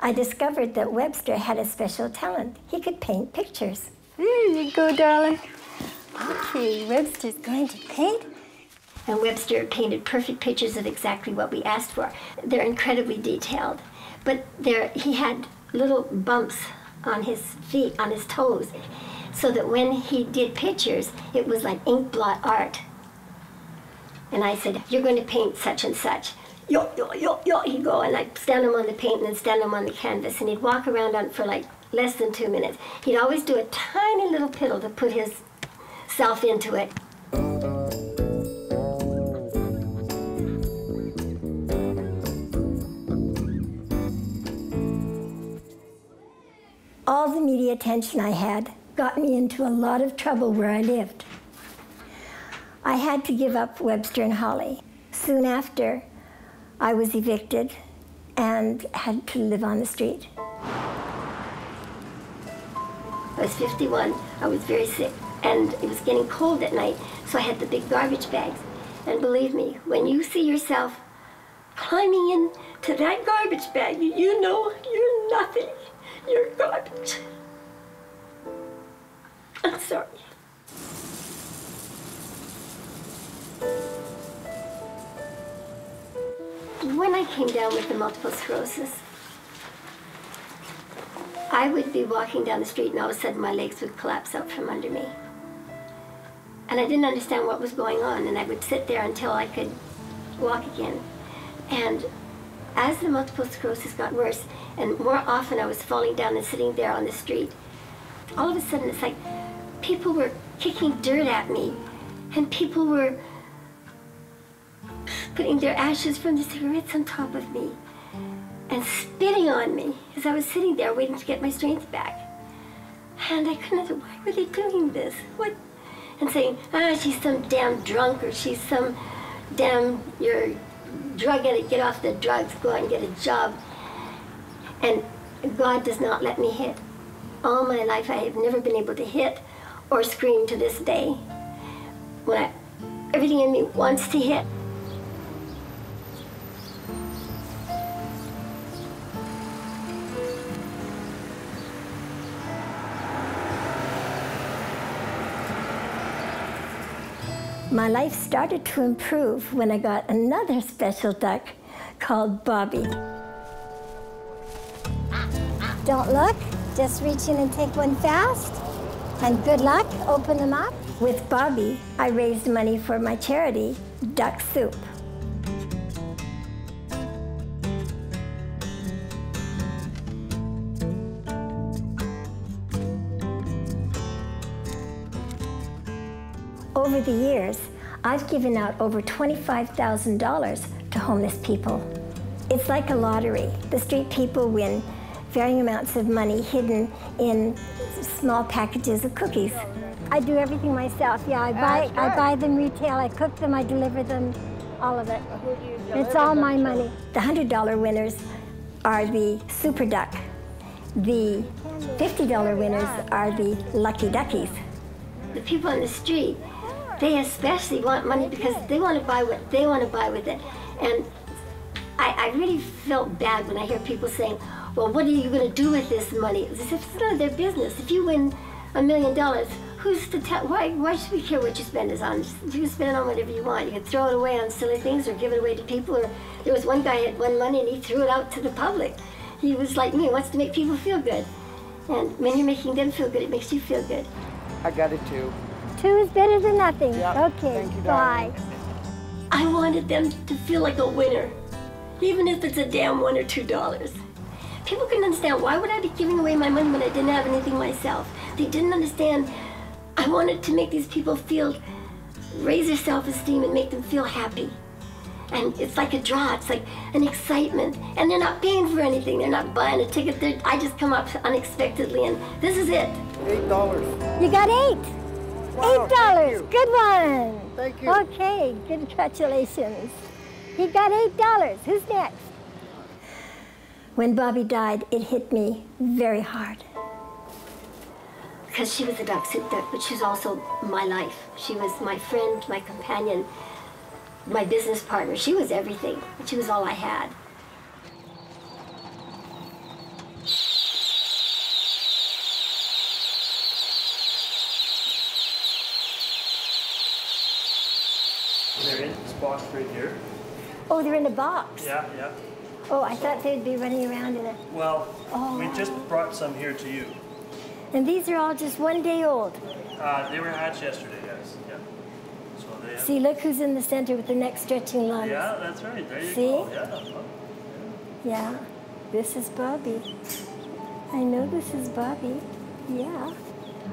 I discovered that Webster had a special talent. He could paint pictures. There you go, darling. Okay, Webster's going to paint. And Webster painted perfect pictures of exactly what we asked for. They're incredibly detailed. But there, he had little bumps on his feet, on his toes, so that when he did pictures, it was like ink blot art. And I said, you're going to paint such and such. Yo, yo, yo, yo, he'd go, and I'd stand him on the paint and then stand him on the canvas, and he'd walk around on for like less than two minutes. He'd always do a tiny little piddle to put his self into it. All the media attention I had got me into a lot of trouble where I lived. I had to give up Webster and Holly. Soon after, I was evicted and had to live on the street. I was 51, I was very sick, and it was getting cold at night, so I had the big garbage bags. And believe me, when you see yourself climbing into that garbage bag, you know you're nothing. You're garbage. I'm sorry. When I came down with the multiple sclerosis, I would be walking down the street and all of a sudden my legs would collapse out from under me. And I didn't understand what was going on and I would sit there until I could walk again. And as the multiple sclerosis got worse and more often I was falling down and sitting there on the street, all of a sudden it's like people were kicking dirt at me and people were putting their ashes from the cigarettes on top of me and spitting on me as I was sitting there waiting to get my strength back. And I couldn't, why were they doing this? What? And saying, ah, she's some damn drunk or she's some damn, you're drug addict, get off the drugs, go out and get a job. And God does not let me hit. All my life I have never been able to hit or scream to this day. When I, everything in me wants to hit. My life started to improve when I got another special duck called Bobby. Don't look, just reach in and take one fast. And good luck, open them up. With Bobby, I raised money for my charity, Duck Soup. Over the years, I've given out over $25,000 to homeless people. It's like a lottery. The street people win varying amounts of money hidden in small packages of cookies. I do everything myself. Yeah, I buy I buy them retail, I cook them, I deliver them, all of it. It's all my money. The $100 winners are the Super Duck. The $50 winners are the Lucky Duckies. The people on the street, they especially want money because they want to buy what they want to buy with it. And I, I really felt bad when I hear people saying, well, what are you going to do with this money? It's none of their business. If you win a million dollars, who's to tell? Why, why should we care what you spend it on? You can spend it on whatever you want. You can throw it away on silly things or give it away to people. Or there was one guy had won money and he threw it out to the public. He was like me, wants to make people feel good. And when you're making them feel good, it makes you feel good. I got it too. Two is better than nothing. Yep. Okay, Thank you, bye. I wanted them to feel like a winner, even if it's a damn one or two dollars. People couldn't understand why would I be giving away my money when I didn't have anything myself. They didn't understand. I wanted to make these people feel, raise their self-esteem and make them feel happy. And it's like a draw. It's like an excitement. And they're not paying for anything. They're not buying a ticket. They're, I just come up unexpectedly, and this is it. Eight dollars. You got eight. Wow, eight dollars. Good one. Thank you. Okay, congratulations. He got eight dollars. Who's next? When Bobby died, it hit me very hard. Because she was a duck soup duck, but she was also my life. She was my friend, my companion, my business partner. She was everything. She was all I had. They're in this box right here. Oh, they're in a box. Yeah, yeah. Oh, I thought they'd be running around in a. Well, Oh. we just brought some here to you. And these are all just one day old. Uh, they were hatched yesterday, yes. Yeah. So they have, See, look who's in the center with the neck stretching lungs. Yeah, that's right. There you See? go. Yeah. Yeah, this is Bobby. I know this is Bobby. Yeah.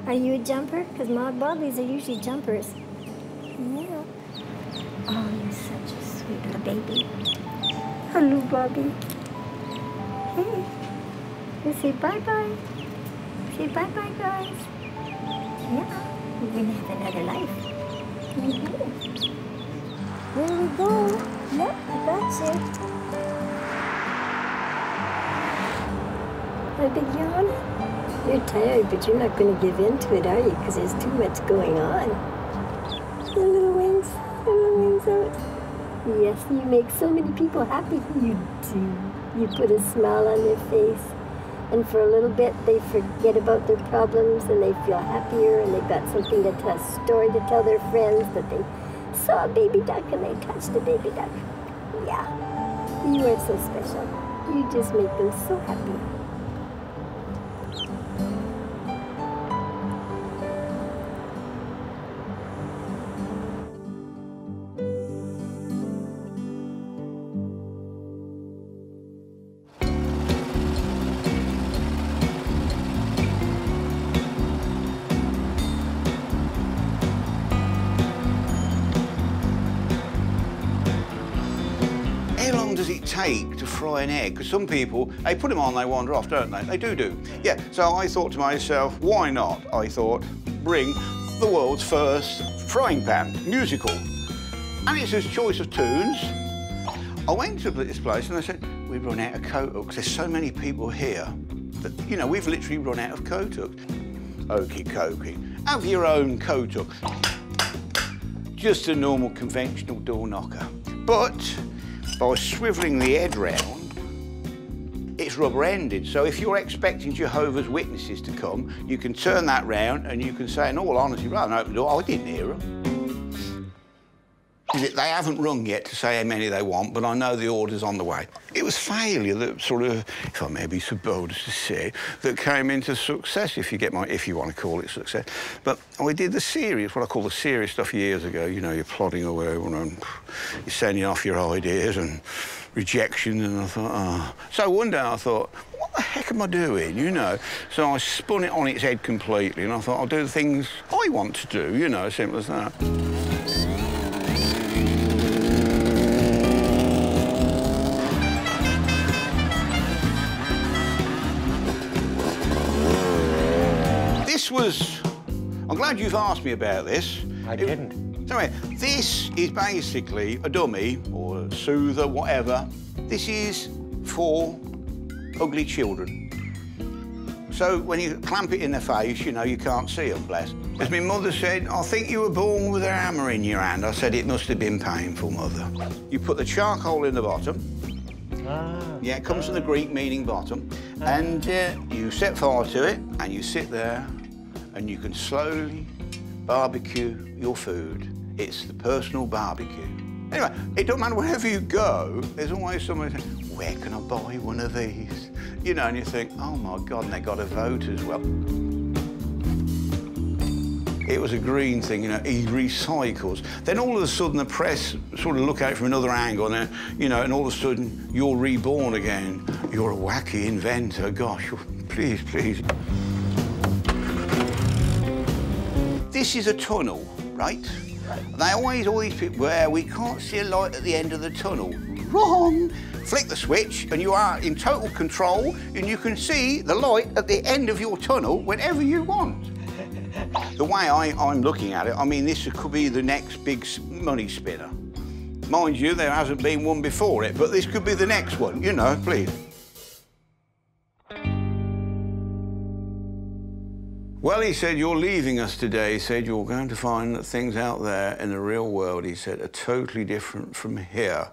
Are you a jumper? Because my Bobbies are usually jumpers. Yeah. Oh, you're such a sweet little baby. Hello, Bobby. Hey. You say bye-bye. Say bye-bye, guys. Yeah. We're going to have another life. Mhm. There we go. Yep, I got you. A big yawn? You're tired, but you're not going to give in to it, are you? Because there's too much going on. Yes, you make so many people happy. You do. You put a smile on their face. And for a little bit, they forget about their problems and they feel happier and they've got something to tell, a story to tell their friends that they saw a baby duck and they touched a baby duck. Yeah, you are so special. You just make them so happy. Fry an egg? Because some people, they put them on, they wander off, don't they? They do do. Yeah, so I thought to myself, why not? I thought, bring the world's first frying pan musical. And it's his choice of tunes. I went to this place and I said, we've run out of hooks. There's so many people here that, you know, we've literally run out of hooks. Okie dokie. Have your own hook. Just a normal conventional door knocker. But by swivelling the head round, it's rubber-ended. So if you're expecting Jehovah's Witnesses to come, you can turn that round and you can say, in all honesty, rather than open the door, I didn't hear them. They haven't rung yet to say how many they want, but I know the order's on the way. It was failure that sort of, if I may be so bold as to say, that came into success, if you get my, if you want to call it success. But we did the serious, what I call the serious stuff years ago. You know, you're plodding away and you're sending off your ideas and rejection, and I thought, oh. So one day I thought, what the heck am I doing, you know? So I spun it on its head completely, and I thought, I'll do the things I want to do, you know, simple as that. Was... I'm glad you've asked me about this. I didn't. So anyway, this is basically a dummy or a soother, whatever. This is for ugly children. So when you clamp it in the face, you know, you can't see them, bless. As my mother said, I think you were born with a hammer in your hand. I said, it must have been painful, mother. You put the charcoal in the bottom. Ah. Yeah, it comes from the Greek meaning bottom. And uh, you set fire to it, and you sit there, and you can slowly barbecue your food. It's the personal barbecue. Anyway, it don't matter wherever you go, there's always somebody saying, where can I buy one of these? You know, and you think, oh my God, and they got a vote as well. It was a green thing, you know, he recycles. Then all of a sudden the press sort of look at it from another angle and, uh, you know, and all of a sudden you're reborn again. You're a wacky inventor, gosh, please, please. This is a tunnel, right? They always, all these people, well, we can't see a light at the end of the tunnel. Wrong! Flick the switch and you are in total control and you can see the light at the end of your tunnel whenever you want. The way I, I'm looking at it, I mean, this could be the next big money spinner. Mind you, there hasn't been one before it, but this could be the next one, you know, please. Well, he said, you're leaving us today. He said, you're going to find that things out there in the real world, he said, are totally different from here.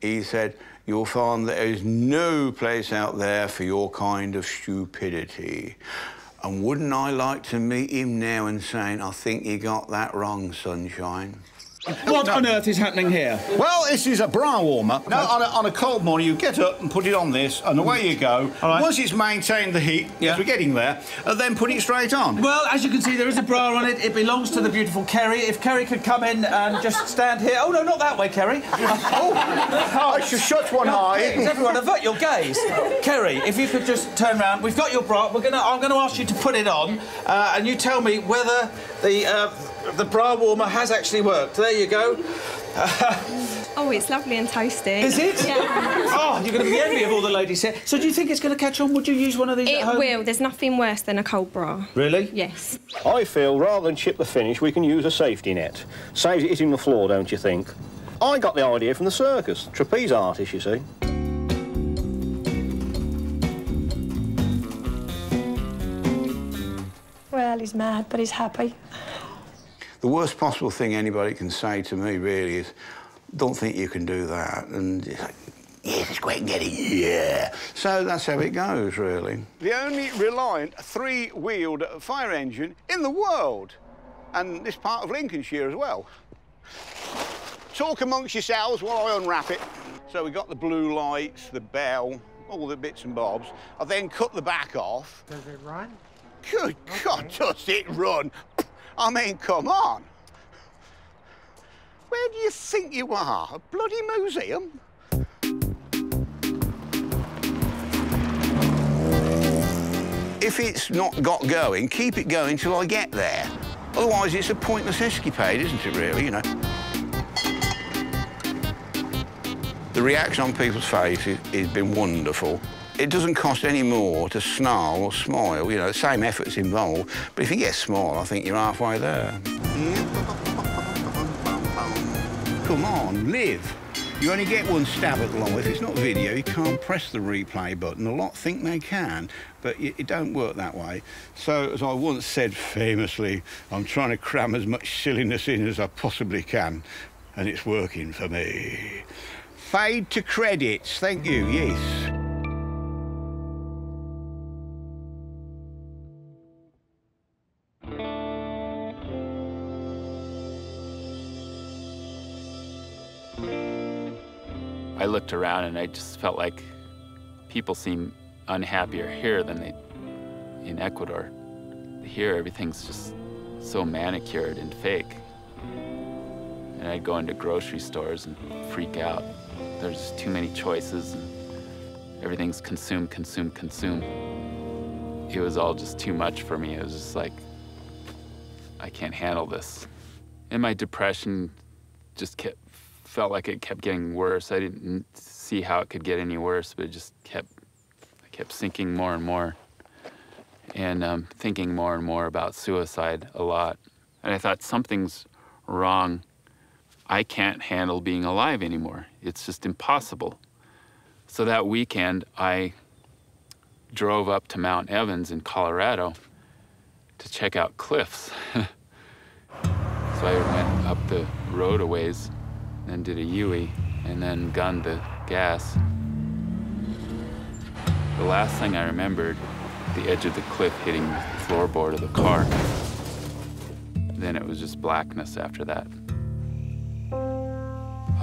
He said, you'll find there is no place out there for your kind of stupidity. And wouldn't I like to meet him now and saying, I think you got that wrong, sunshine? What on earth is happening here? Well, this is a bra warmer. No, on a, on a cold morning, you get up and put it on this, and away you go. Once it's maintained the heat, as we're getting there, and then put it straight on. Well, as you can see, there is a bra on it. It belongs to the beautiful Kerry. If Kerry could come in and just stand here. Oh, no, not that way, Kerry. oh, I should shut one eye. Everyone, avert your gaze. Kerry, if you could just turn round. We've got your bra. We're gonna. I'm going to ask you to put it on, uh, and you tell me whether the uh, the bra warmer has actually worked. There you go. Oh, it's lovely and toasty. Is it? Yeah. Oh, you're going to be envy of all the ladies here. So do you think it's going to catch on? Would you use one of these It at home? will. There's nothing worse than a cold bra. Really? Yes. I feel rather than chip the finish, we can use a safety net. Saves it hitting the floor, don't you think? I got the idea from the circus. Trapeze artist, you see. Well, he's mad, but he's happy. The worst possible thing anybody can say to me, really, is, don't think you can do that. And it's like, yes, let's go out and get it, yeah. So that's how it goes, really. The only reliant three-wheeled fire engine in the world, and this part of Lincolnshire as well. Talk amongst yourselves while I unwrap it. So we got the blue lights, the bell, all the bits and bobs. I then cut the back off. Does it run? Good God, does it run? I mean, come on. Where do you think you are? A bloody museum? If it's not got going, keep it going till I get there. Otherwise, it's a pointless escapade, isn't it, really, you know? The reaction on people's faces has been wonderful. It doesn't cost any more to snarl or smile, you know, the same effort's involved, but if you get a smile, I think you're halfway there. Come on, live. You only get one stab at the long. If it's not video, you can't press the replay button. A lot think they can, but it, it don't work that way. So, as I once said famously, I'm trying to cram as much silliness in as I possibly can, and it's working for me. Fade to credits. Thank you, yes. I looked around and I just felt like people seem unhappier here than they in Ecuador. Here, everything's just so manicured and fake. And I'd go into grocery stores and freak out. There's too many choices and everything's consume, consume, consume. It was all just too much for me. It was just like, I can't handle this. And my depression just kept felt like it kept getting worse. I didn't see how it could get any worse, but it just kept, I kept sinking more and more and um, thinking more and more about suicide a lot. And I thought something's wrong. I can't handle being alive anymore. It's just impossible. So that weekend, I drove up to Mount Evans in Colorado to check out cliffs. so I went up the road a ways then did a UE, and then gunned the gas. The last thing I remembered, the edge of the cliff hitting the floorboard of the car. Then it was just blackness after that.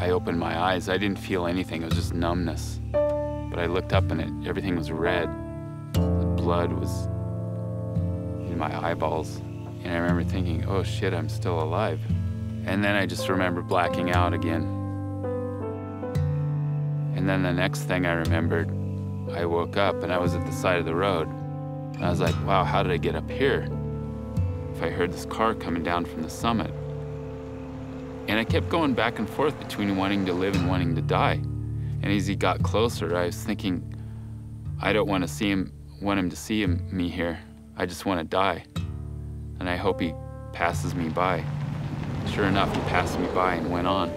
I opened my eyes. I didn't feel anything. It was just numbness. But I looked up and it, everything was red. The blood was in my eyeballs. And I remember thinking, oh shit, I'm still alive. And then I just remember blacking out again. And then the next thing I remembered, I woke up and I was at the side of the road. I was like, wow, how did I get up here? If I heard this car coming down from the summit. And I kept going back and forth between wanting to live and wanting to die. And as he got closer, I was thinking, I don't want to see him, want him to see him, me here. I just want to die. And I hope he passes me by. Sure enough, he passed me by and went on.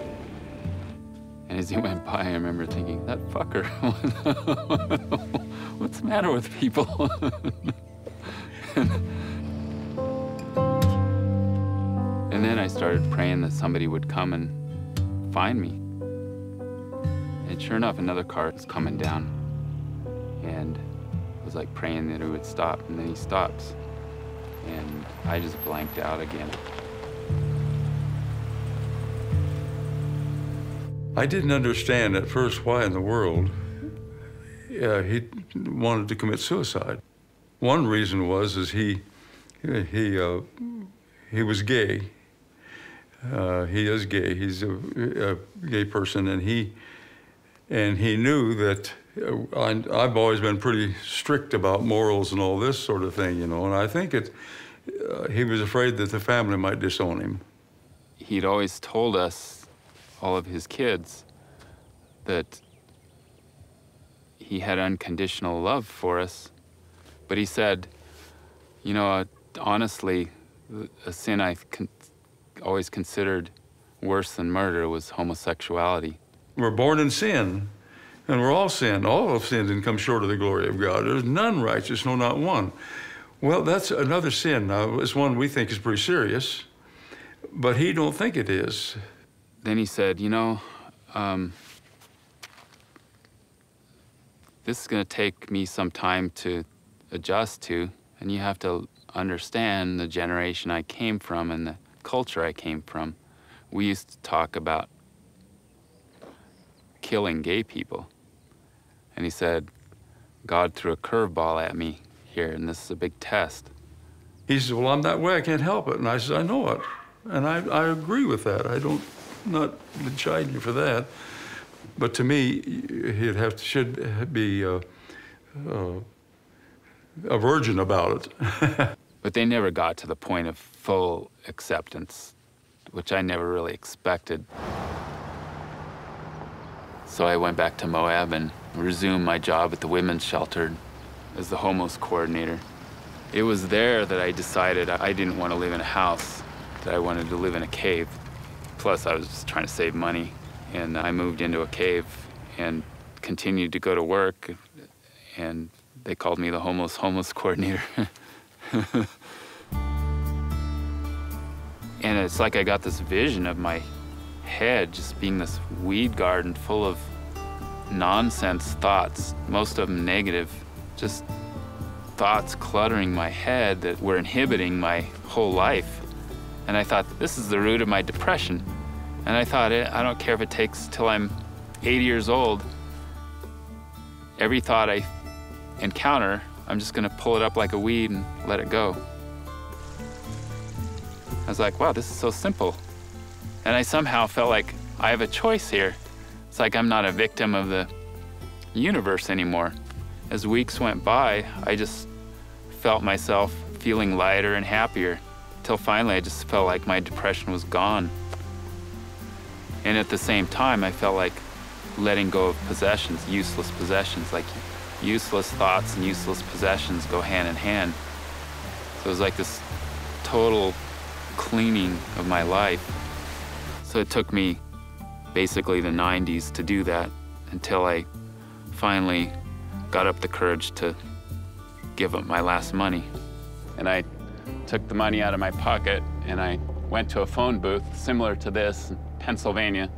And as he went by, I remember thinking, that fucker, what's the matter with people? and then I started praying that somebody would come and find me. And sure enough, another car was coming down. And I was like praying that it would stop, and then he stops. And I just blanked out again. I didn't understand at first why in the world uh, he wanted to commit suicide. One reason was is he he uh, he was gay. Uh, he is gay. He's a, a, gay person, and he and he knew that. Uh, I, I've always been pretty strict about morals and all this sort of thing, you know. And I think it. Uh, he was afraid that the family might disown him. He'd always told us all of his kids that he had unconditional love for us. But he said, you know, uh, honestly, a sin I con always considered worse than murder was homosexuality. We're born in sin, and we're all sinned. All have sinned and come short of the glory of God. There's none righteous, no, not one. Well, that's another sin. Now, it's one we think is pretty serious, but he don't think it is then he said, you know, um, this is going to take me some time to adjust to, and you have to understand the generation I came from and the culture I came from. We used to talk about killing gay people. And he said, God threw a curveball at me here, and this is a big test. He said, well, I'm that way, I can't help it. And I said, I know it. And I, I agree with that. I don't not chide you for that. But to me, he'd have to, should be uh, uh, a virgin about it. but they never got to the point of full acceptance, which I never really expected. So I went back to Moab and resumed my job at the women's shelter as the homeless coordinator. It was there that I decided I didn't want to live in a house, that I wanted to live in a cave. Plus, I was just trying to save money. And I moved into a cave and continued to go to work. And they called me the homeless homeless coordinator. and it's like I got this vision of my head just being this weed garden full of nonsense thoughts, most of them negative, just thoughts cluttering my head that were inhibiting my whole life. And I thought, this is the root of my depression. And I thought, eh, I don't care if it takes till I'm 80 years old. Every thought I encounter, I'm just gonna pull it up like a weed and let it go. I was like, wow, this is so simple. And I somehow felt like I have a choice here. It's like I'm not a victim of the universe anymore. As weeks went by, I just felt myself feeling lighter and happier till finally I just felt like my depression was gone. And at the same time, I felt like letting go of possessions, useless possessions, like useless thoughts and useless possessions go hand in hand. So it was like this total cleaning of my life. So it took me basically the 90s to do that until I finally got up the courage to give up my last money. And I took the money out of my pocket and I went to a phone booth similar to this Pennsylvania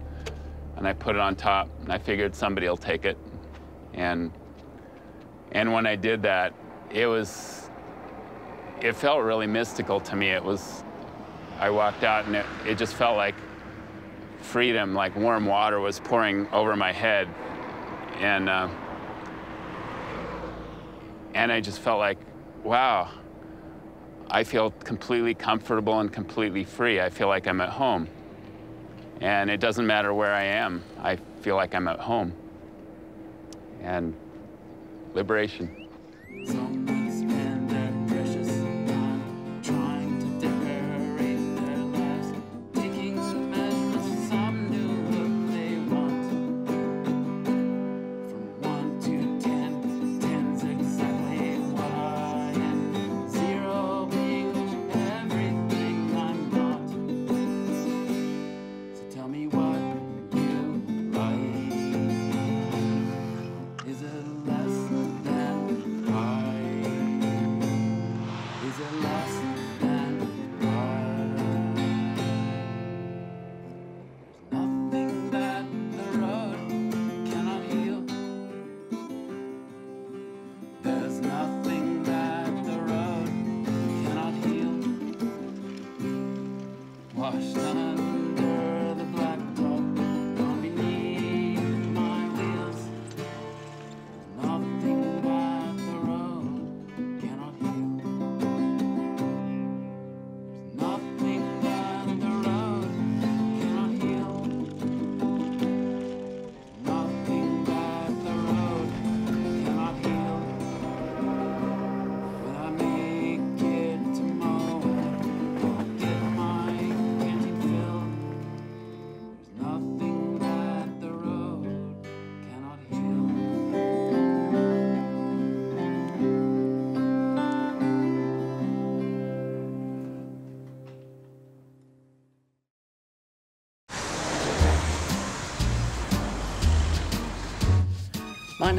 and I put it on top and I figured somebody will take it. And, and when I did that, it was, it felt really mystical to me. It was, I walked out and it, it just felt like freedom, like warm water was pouring over my head. And, uh, and I just felt like, wow, I feel completely comfortable and completely free. I feel like I'm at home. And it doesn't matter where I am, I feel like I'm at home. And liberation.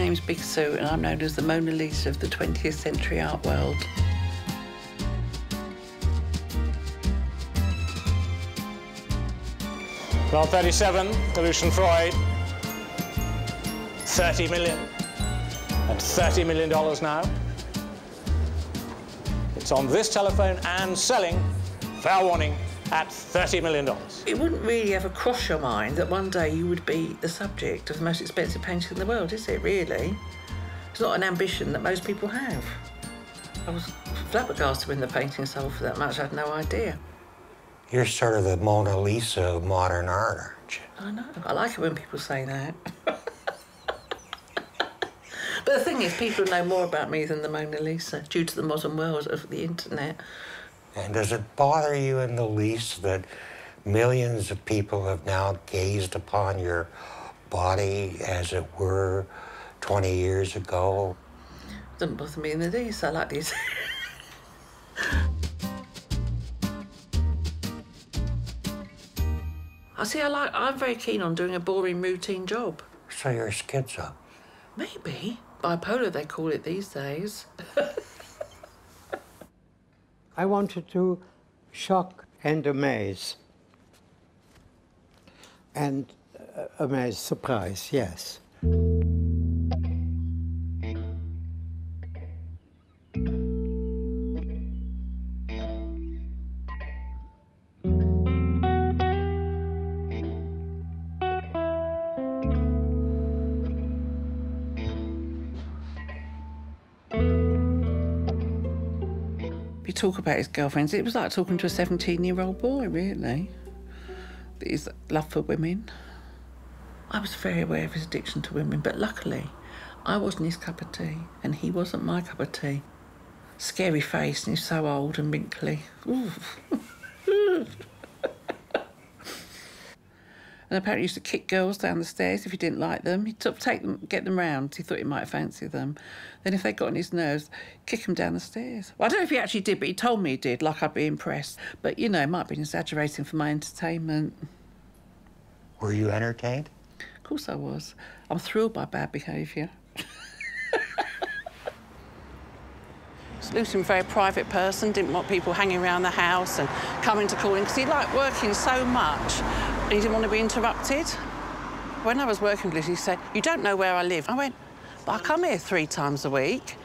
Name's Big Sue, and I'm known as the Mona Lisa of the 20th century art world. Plant 37, Lucian Freud. 30 million. And $30 million now. It's on this telephone and selling, fair warning, at $30 million. It wouldn't really ever cross your mind that one day you would be the subject of the most expensive painting in the world, is it really? It's not an ambition that most people have. I was flabbergasted when the painting sold for that much. I had no idea. You're sort of the Mona Lisa of modern art, aren't you? I know. I like it when people say that. but the thing is, people know more about me than the Mona Lisa due to the modern world of the internet. And does it bother you in the least that millions of people have now gazed upon your body as it were 20 years ago. Doesn't bother me in the least. I like these. I see. I like. I'm very keen on doing a boring routine job. So you're schizo. Maybe bipolar they call it these days. I wanted to shock and amaze. And uh, amaze, surprise, yes. Talk about his girlfriends, it was like talking to a 17 year old boy, really. His love for women. I was very aware of his addiction to women, but luckily, I wasn't his cup of tea, and he wasn't my cup of tea. Scary face, and he's so old and wrinkly. Ooh. and apparently used to kick girls down the stairs if he didn't like them. He'd sort of take them, get them round. He thought he might fancy them. Then if they got on his nerves, kick them down the stairs. Well, I don't know if he actually did, but he told me he did, like I'd be impressed. But, you know, it might have been exaggerating for my entertainment. Were you entertained? Of course I was. I'm thrilled by bad behaviour. Lucy was a very private person, didn't want people hanging around the house and coming to call him because he liked working so much and he didn't want to be interrupted. When I was working with Lucy, he said, You don't know where I live. I went, But I come here three times a week.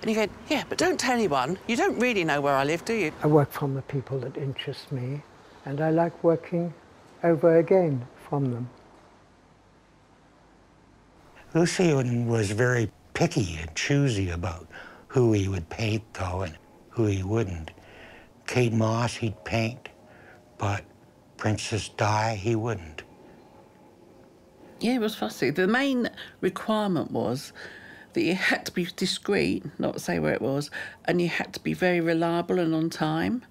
And he went, Yeah, but don't tell anyone. You don't really know where I live, do you? I work from the people that interest me, and I like working over again from them. Lucian was very picky and choosy about who he would paint, though, and who he wouldn't. Kate Moss, he'd paint, but Princess Di, he wouldn't. Yeah, it was fussy. The main requirement was that you had to be discreet, not say where it was, and you had to be very reliable and on time.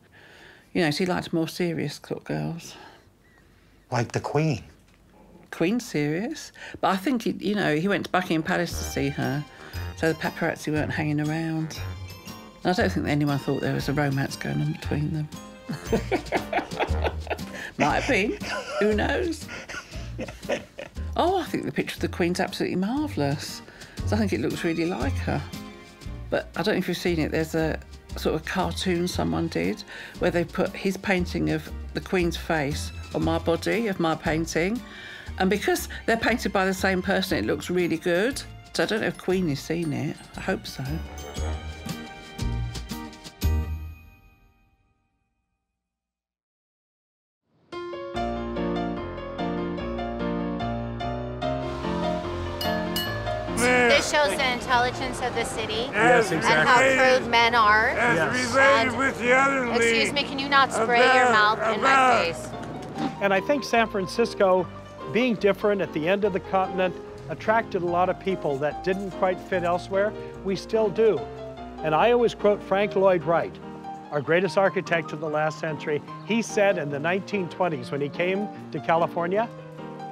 You know, so he liked more serious sort of girls. Like the Queen. Queen's serious, but I think he, you know he went to Buckingham Palace to see her, so the paparazzi weren't hanging around. And I don't think anyone thought there was a romance going on between them. Might have been. Who knows? Oh, I think the picture of the Queen's absolutely marvellous. So I think it looks really like her. But I don't know if you've seen it. There's a sort of cartoon someone did where they put his painting of the Queen's face on my body of my painting. And because they're painted by the same person, it looks really good. So I don't know if Queen has seen it. I hope so. Intelligence of the city Yes, and how exactly. crude men are. As Yes. related And- with the other Excuse me, can you not spray your about- mouth in my face? And I think San Francisco, being different at the end of the continent, attracted a lot of people that didn't quite fit elsewhere. We still do. And I always quote Frank Lloyd Wright, our greatest architect of the last century. He said in the 1920s when he came to California,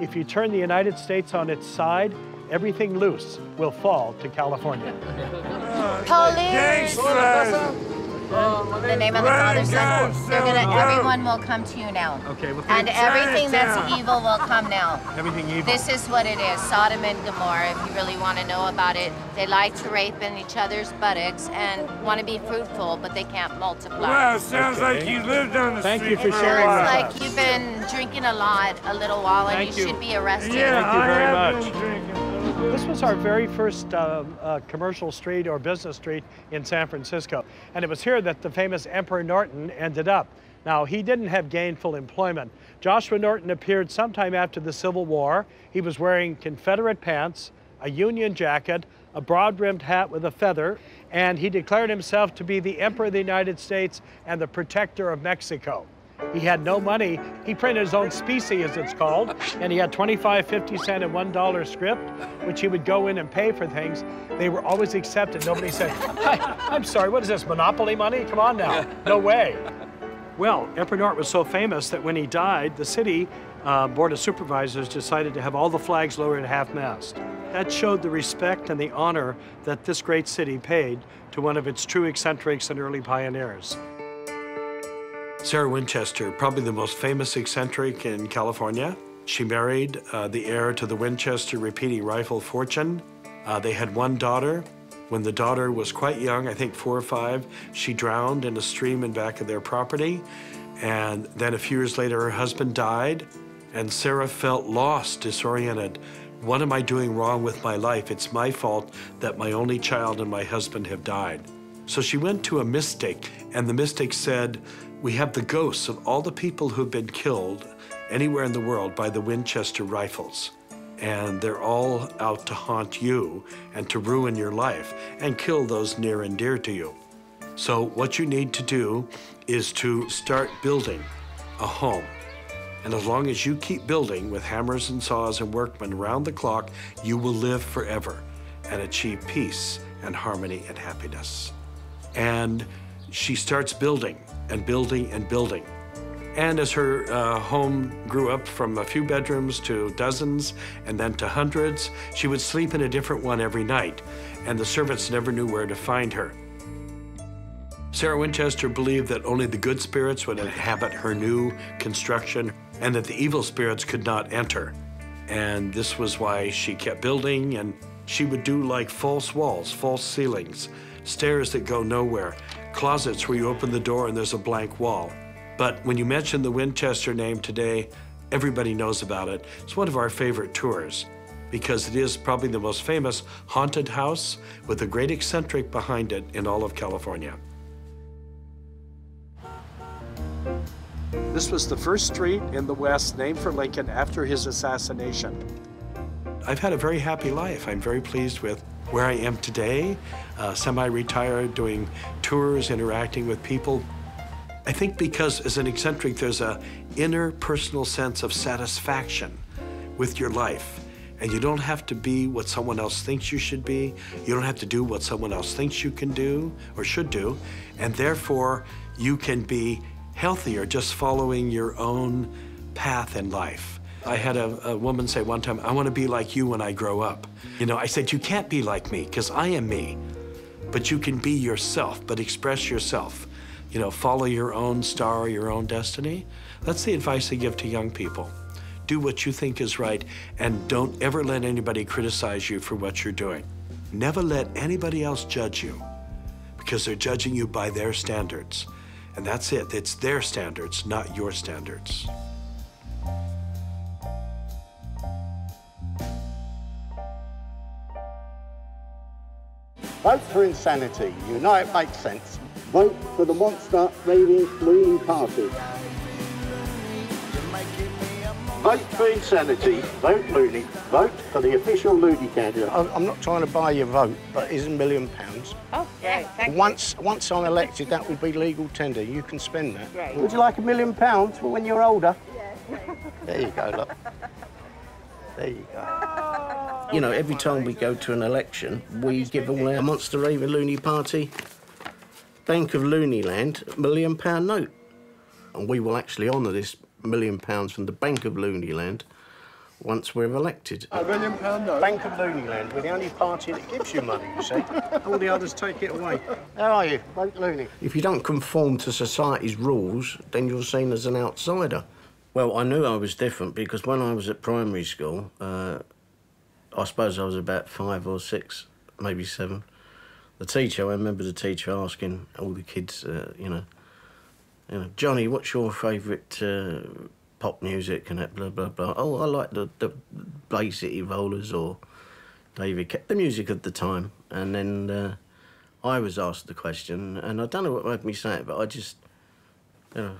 if you turn the United States on its side, everything loose will fall to California. Police! The name of the Father, Son, they're gonna, everyone will come to you now. Okay, well, And everything that's evil will come now. Everything evil. This is what it is, Sodom and Gomorrah, if you really want to know about it. They like to rape in each other's buttocks and want to be fruitful, but they can't multiply. Well, it sounds like you lived on the Thank street you for a sharing while. with Like you've been drinking a lot a little while and Thank you, you. should be arrested. Yeah, Thank you I very have much. been drinking. This was our very first uh, uh, commercial street or business street in San Francisco. And it was here that the famous Emperor Norton ended up. Now, he didn't have gainful employment. Joshua Norton appeared sometime after the Civil War. He was wearing Confederate pants, a Union jacket, a broad brimmed hat with a feather, and he declared himself to be the Emperor of the United States and the protector of Mexico. He had no money. He printed his own specie, as it's called, and he had 25, 50 cent, and $1 script, which he would go in and pay for things. They were always accepted. Nobody said, I'm sorry, what is this, Monopoly money? Come on now. No way. Well, Emperor Norton was so famous that when he died, the city uh, Board of Supervisors decided to have all the flags lowered at half-mast. That showed the respect and the honor that this great city paid to one of its true eccentrics and early pioneers. Sarah Winchester, probably the most famous eccentric in California. She married uh, the heir to the Winchester repeating rifle fortune. Uh, they had one daughter. When the daughter was quite young, I think four or five, she drowned in a stream in back of their property. And then a few years later, her husband died, and Sarah felt lost, disoriented. What am I doing wrong with my life? It's my fault that my only child and my husband have died. So she went to a mystic, and the mystic said, We have the ghosts of all the people who've been killed anywhere in the world by the Winchester rifles. And they're all out to haunt you and to ruin your life and kill those near and dear to you. So, what you need to do is to start building a home. And as long as you keep building with hammers and saws and workmen around the clock, you will live forever and achieve peace and harmony and happiness. And she starts building and building and building. And as her uh, home grew up from a few bedrooms to dozens and then to hundreds, she would sleep in a different one every night, and the servants never knew where to find her. Sarah Winchester believed that only the good spirits would inhabit her new construction and that the evil spirits could not enter. And this was why she kept building, and she would do like false walls, false ceilings, stairs that go nowhere, closets where you open the door and there's a blank wall. But when you mention the Winchester name today, everybody knows about it. It's one of our favorite tours because it is probably the most famous haunted house with a great eccentric behind it in all of California. This was the first street in the West named for Lincoln after his assassination. I've had a very happy life. I'm very pleased with where I am today, uh, semi-retired, doing tours, interacting with people. I think because as an eccentric, there's a inner personal sense of satisfaction with your life. And you don't have to be what someone else thinks you should be. You don't have to do what someone else thinks you can do or should do. And therefore, you can be healthier just following your own path in life. I had a, a woman say one time, I want to be like you when I grow up. You know, I said, you can't be like me because I am me. But you can be yourself, but express yourself. You know, follow your own star, your own destiny. That's the advice I give to young people. Do what you think is right and don't ever let anybody criticize you for what you're doing. Never let anybody else judge you because they're judging you by their standards. And that's it. It's their standards, not your standards. Vote for insanity. You know it makes sense. Vote for the monster raving loony party. Vote for insanity. Vote loony. Vote for the official loony candidate. I- I'm not trying to buy your vote, but it is a million pounds. Oh, great. Thank Once, once I'm elected, that will be legal tender. You can spend that. Great. Would you like a million pounds for when you're older? There you go, look. There you go. You know, every time we go to an election, we give away a Monster Raving Loony Party Bank of Loonyland million pound note. And we will actually honour this million pounds from the Bank of Loonyland once we're elected. A million pound note? Bank of Loonyland, we're the only party that gives you money, you see. All the others take it away. How are you? Vote Loony. If you don't conform to society's rules, then you're seen as an outsider. Well, I knew I was different because when I was at primary school, uh, I suppose I was about five or six, maybe seven. The teacher, I remember the teacher asking all the kids, uh, you know, you know, Johnny, what's your favourite uh, pop music and that blah blah blah. Oh, I like the the Bay City Rollers or David, Ke- the music of the time. And then uh, I was asked the question, and I don't know what made me say it, but I just, you know,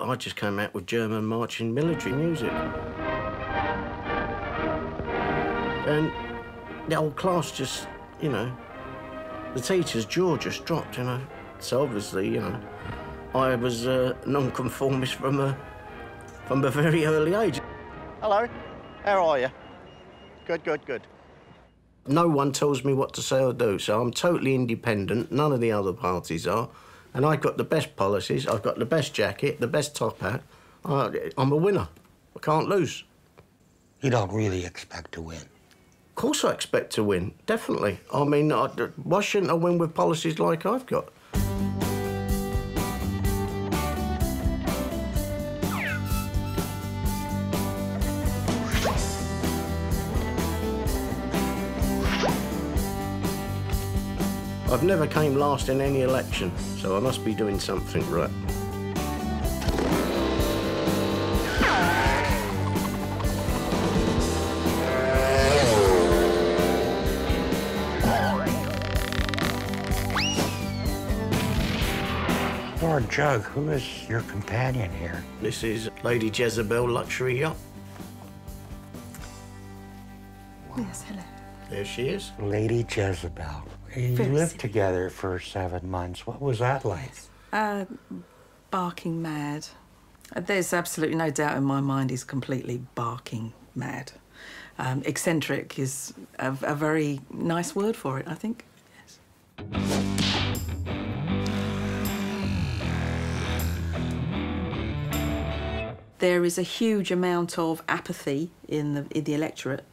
I just came out with German marching military music. And the whole class just, you know, the teacher's jaw just dropped, you know. So obviously, you know, I was a non-conformist from a from a very early age. Hello, how are you? Good, good, good. No one tells me what to say or do, so I'm totally independent. None of the other parties are. And I've got the best policies, I've got the best jacket, the best top hat. I, I'm a winner. I can't lose. You don't really expect to win. Of course I expect to win, definitely. I mean, I, why shouldn't I win with policies like I've got? I've never came last in any election, so I must be doing something right. Lord Jug, who is your companion here? This is Lady Jezebel Luxury Yacht. Yes, hello. There she is. Lady Jezebel. You Very lived together for seven months. What was that like? Uh, barking mad. Uh, There's absolutely no doubt in my mind he's completely barking mad. Um, eccentric is a, a very nice word for it, I think. Yes. There is a huge amount of apathy in the, in the electorate,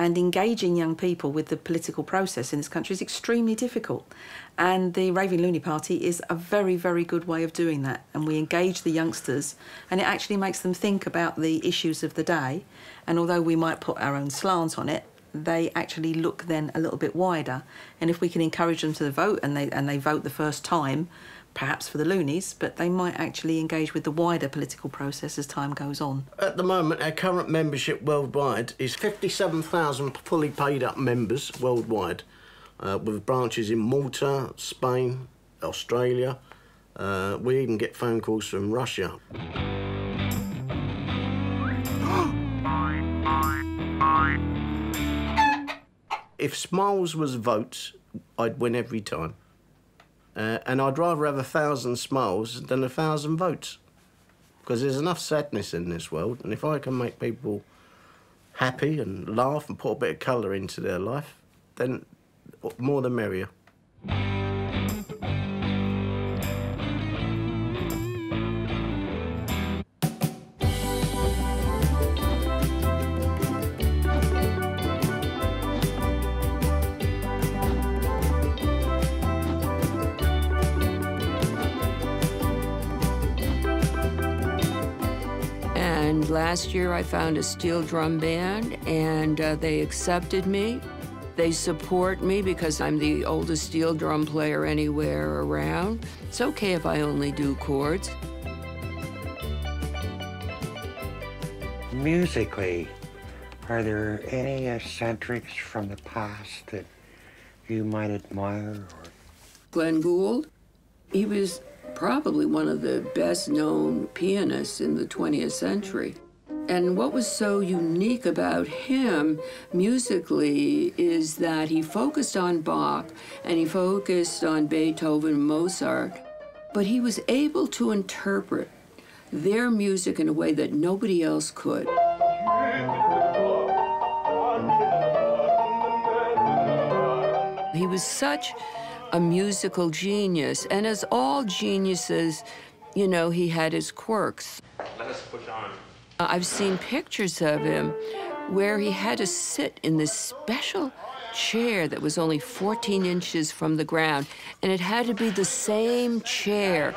and engaging young people with the political process in this country is extremely difficult. And the Raving Loony Party is a very, very good way of doing that. And we engage the youngsters, and it actually makes them think about the issues of the day. And although we might put our own slant on it, they actually look then a little bit wider. And if we can encourage them to vote and they, and they vote the first time, perhaps for the loonies, but they might actually engage with the wider political process as time goes on. At the moment, our current membership worldwide is 57,000 fully paid up members worldwide, uh, with branches in Malta, Spain, Australia. Uh, we even get phone calls from Russia. if Smiles was votes, I'd win every time. Uh, and I'd rather have a thousand smiles than a thousand votes. Because there's enough sadness in this world, and if I can make people happy and laugh and put a bit of colour into their life, then more the merrier. Last year I found a steel drum band and uh, they accepted me. They support me because I'm the oldest steel drum player anywhere around. It's okay if I only do chords. Musically, are there any eccentrics from the past that you might admire? Or... Glenn Gould, he was probably one of the best known pianists in the 20th century. And what was so unique about him musically is that he focused on Bach and he focused on Beethoven, Mozart, but he was able to interpret their music in a way that nobody else could. He was such a musical genius, and as all geniuses, you know, he had his quirks. Let us push on. Uh, I've seen pictures of him where he had to sit in this special chair that was only 14 inches from the ground, and it had to be the same chair.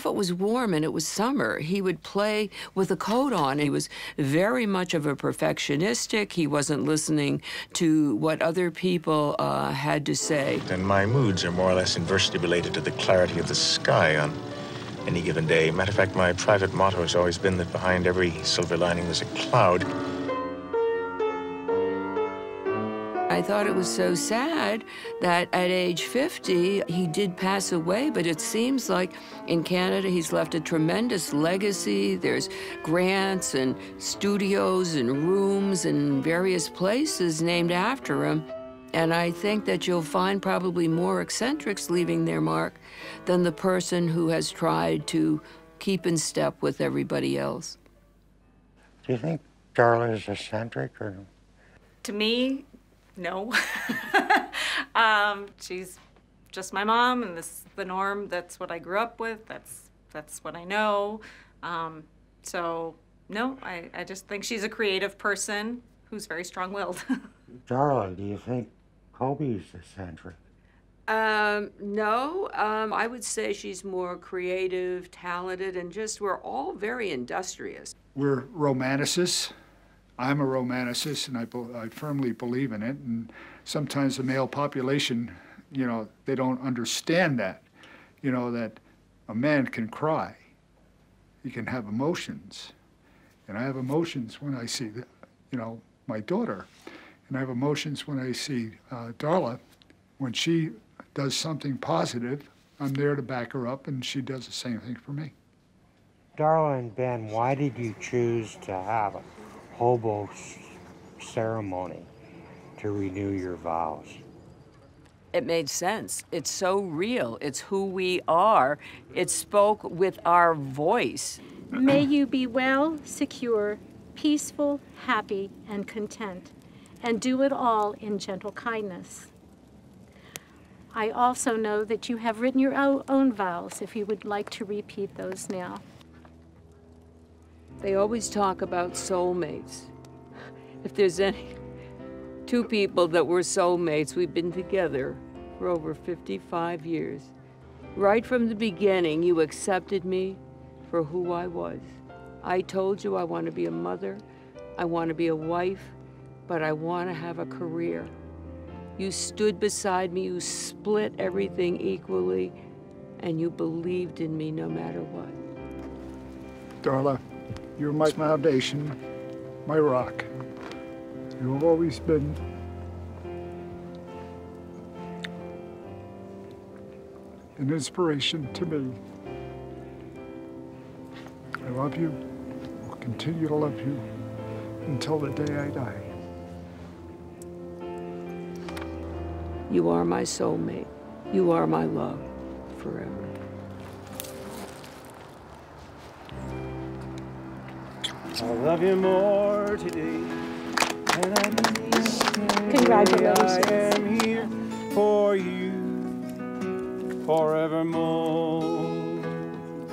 If it was warm and it was summer, he would play with a coat on. He was very much of a perfectionistic. He wasn't listening to what other people uh, had to say. And my moods are more or less inversely related to the clarity of the sky on any given day. Matter of fact, my private motto has always been that behind every silver lining there's a cloud. I thought it was so sad that at age 50, he did pass away, but it seems like in Canada, he's left a tremendous legacy. There's grants and studios and rooms and various places named after him. And I think that you'll find probably more eccentrics leaving their mark than the person who has tried to keep in step with everybody else. Do you think Darla is eccentric or? To me, no. um, she's just my mom, and this is the norm. That's what I grew up with. That's that's what I know. Um, so no, I, I just think she's a creative person who's very strong-willed. Darla, do you think Kobe's eccentric? Um, no, um, I would say she's more creative, talented, and just we're all very industrious. We're romanticists. I'm a romanticist, and I, I firmly believe in it. And sometimes the male population, you know, they don't understand that. You know, that a man can cry, he can have emotions. And I have emotions when I see, the, you know, my daughter. And I have emotions when I see uh, Darla. When she does something positive, I'm there to back her up, and she does the same thing for me. Darla and Ben, why did you choose to have a hobo ceremony to renew your vows? It made sense. It's so real. It's who we are. It spoke with our voice. May you be well, secure, peaceful, happy, and content, and do it all in gentle kindness. I also know that you have written your own vows if you would like to repeat those now. They always talk about soulmates. If there's any two people that were soulmates, we've been together for over 55 years. Right from the beginning, you accepted me for who I was. I told you I want to be a mother, I want to be a wife, but I want to have a career. You stood beside me, you split everything equally, and you believed in me no matter what. Darla, you're my foundation, my rock. You've always been an inspiration to me. I love you. Will continue to love you until the day I die. You are my soulmate. You are my love forever. I love you more today than I did. Congratulations. I am here for you forevermore.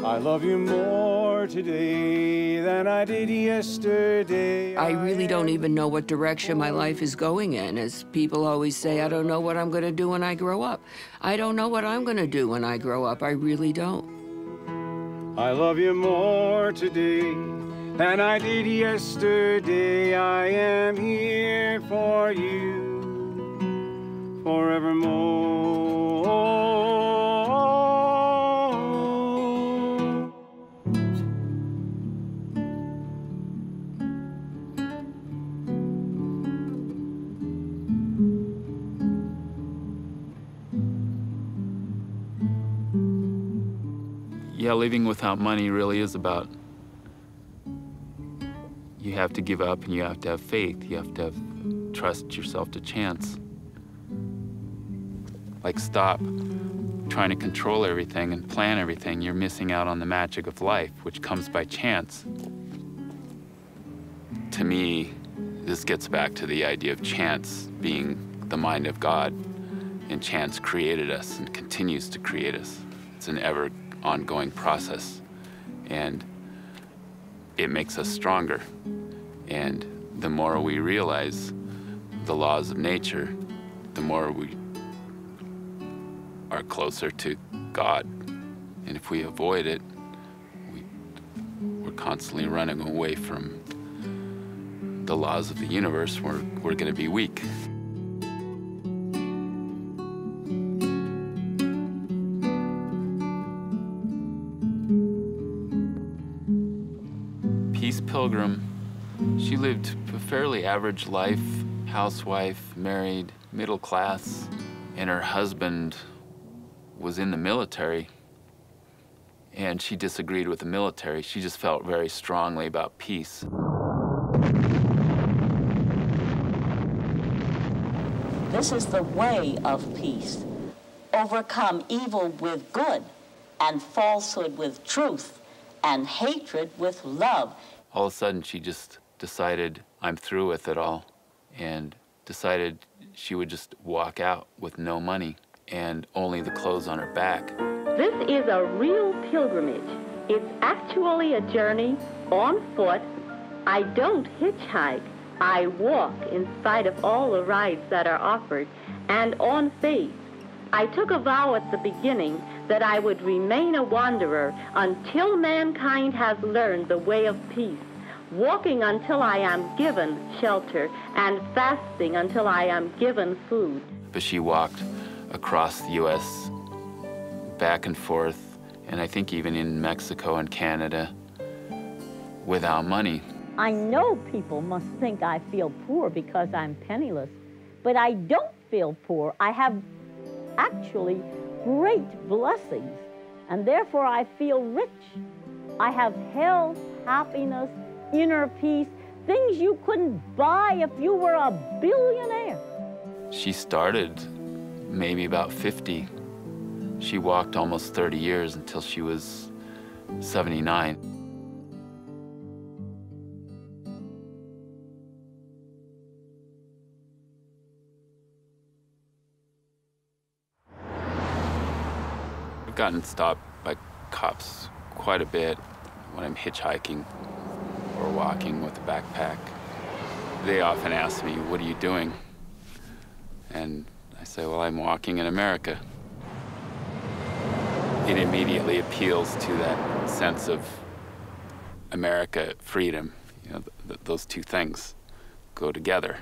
I love you more today than I did yesterday. I really don't even know what direction my life is going in. As people always say, I don't know what I'm going to do when I grow up. I don't know what I'm going to do when I grow up. I really don't. I love you more today than I did yesterday. I am here for you forevermore. Yeah, living without money really is about you have to give up and you have to have faith. You have to have, trust yourself to chance. Like, stop trying to control everything and plan everything. You're missing out on the magic of life, which comes by chance. To me, this gets back to the idea of chance being the mind of God, and chance created us and continues to create us. It's an ever ongoing process, and it makes us stronger. And the more we realize the laws of nature, the more we are closer to God. And if we avoid it, we, we're constantly running away from the laws of the universe. We're, we're going to be weak. Peace Pilgrim, she lived a fairly average life, housewife, married, middle class, and her husband was in the military. And she disagreed with the military. She just felt very strongly about peace. This is the way of peace. Overcome evil with good, and falsehood with truth, and hatred with love. All of a sudden, she just decided, I'm through with it all, and decided she would just walk out with no money and only the clothes on her back. This is a real pilgrimage. It's actually a journey on foot. I don't hitchhike. I walk in spite of all the rides that are offered and on faith. I took a vow at the beginning that I would remain a wanderer until mankind has learned the way of peace, walking until I am given shelter, and fasting until I am given food. But she walked across the U.S. back and forth, and I think even in Mexico and Canada without money. I know people must think I feel poor because I'm penniless, but I don't feel poor. I have actually great blessings, and therefore I feel rich. I have health, happiness, inner peace, things you couldn't buy if you were a billionaire. She started maybe about 50. She walked almost 30 years until she was 79. I've gotten stopped by cops quite a bit when I'm hitchhiking or walking with a backpack. They often ask me, what are you doing? And I say, well, I'm walking in America. It immediately appeals to that sense of America, freedom. You know, th th those two things go together.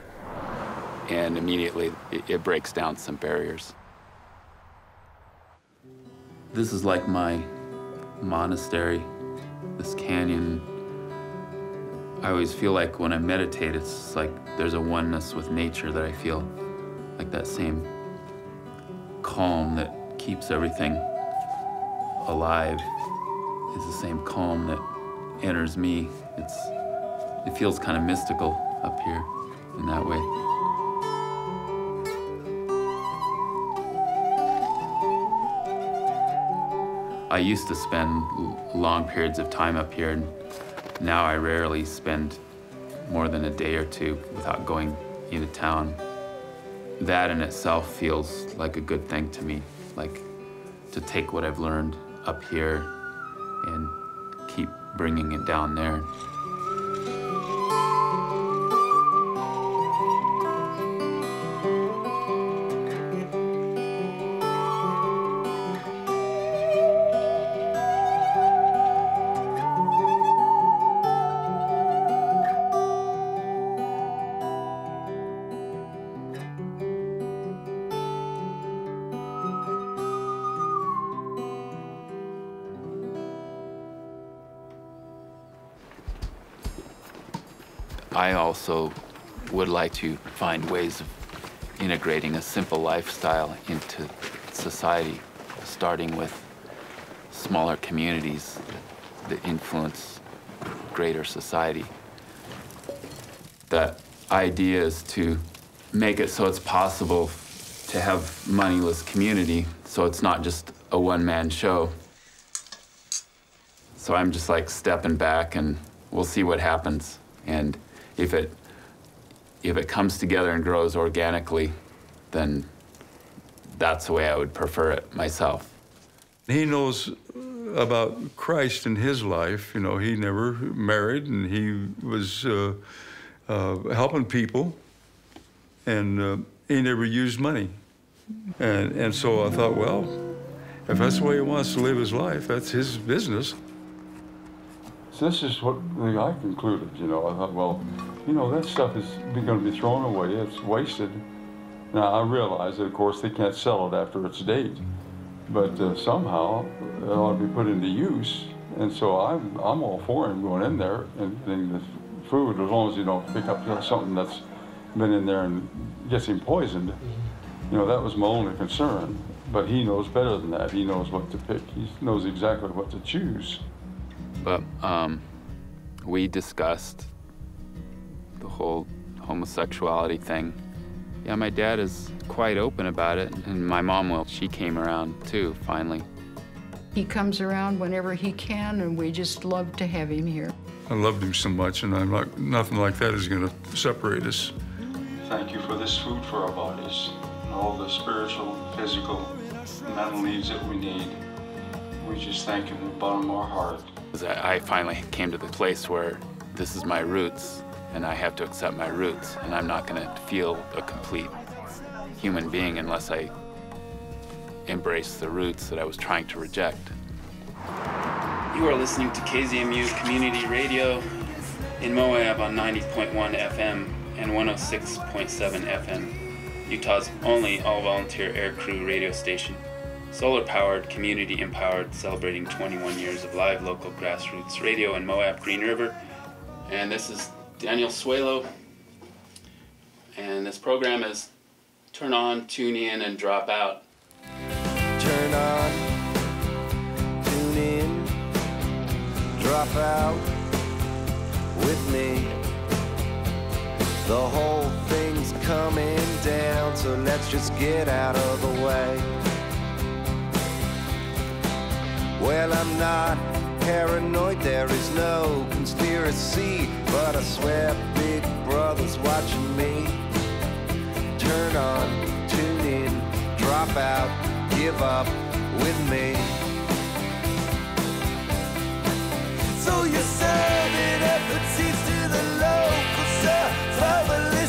And immediately it, it breaks down some barriers. This is like my monastery, this canyon. I always feel like when I meditate, it's like there's a oneness with nature that I feel like that same calm that keeps everything alive is the same calm that enters me. It's, it feels kind of mystical up here in that way. I used to spend long periods of time up here, now I rarely spend more than a day or two without going into town. That in itself feels like a good thing to me, like to take what I've learned up here and keep bringing it down there. Like to find ways of integrating a simple lifestyle into society, starting with smaller communities that influence greater society. The idea is to make it so it's possible to have moneyless community, so it's not just a one-man show. So I'm just like stepping back and we'll see what happens. And if it if it comes together and grows organically, then that's the way I would prefer it myself. He knows about Christ in his life. You know, he never married and he was uh, uh, helping people and uh, he never used money. And, and so I thought, well, if that's the way he wants to live his life, that's his business. So this is what I concluded, you know. I thought, well, you know, that stuff is going to be thrown away. It's wasted. Now, I realize that, of course, they can't sell it after its date. But uh, somehow it ought to be put into use. And so I'm, I'm all for him going in there and getting the food as long as you don't pick up something that's been in there and gets him poisoned. You know, that was my only concern. But he knows better than that. He knows what to pick. He knows exactly what to choose. But um, we discussed the whole homosexuality thing. Yeah, my dad is quite open about it, and my mom, well, she came around too, finally. He comes around whenever he can, and we just love to have him here. I loved him so much, and I'm like, nothing like that is going to separate us. thank you for this food for our bodies and all the spiritual, physical, mental needs that we need. We just thank you from the bottom of our heart. I finally came to the place where this is my roots and I have to accept my roots and I'm not going to feel a complete human being unless I embrace the roots that I was trying to reject. You are listening to KZMU Community Radio in Moab on 90.1 FM and 106.7 FM, Utah's only all-volunteer aircrew radio station. Solar-powered, community-empowered, celebrating 21 years of live local grassroots radio in Moab, Green River. And this is Daniel Suelo. And this program is Turn On, Tune In, and Drop Out. Turn on, tune in, drop out with me. The whole thing's coming down, so let's just get out of the way. Well, I'm not paranoid, there is no conspiracy, but I swear Big Brother's watching me. Turn on, tune in, drop out, give up with me. So you're serving efforts to the local survivalist.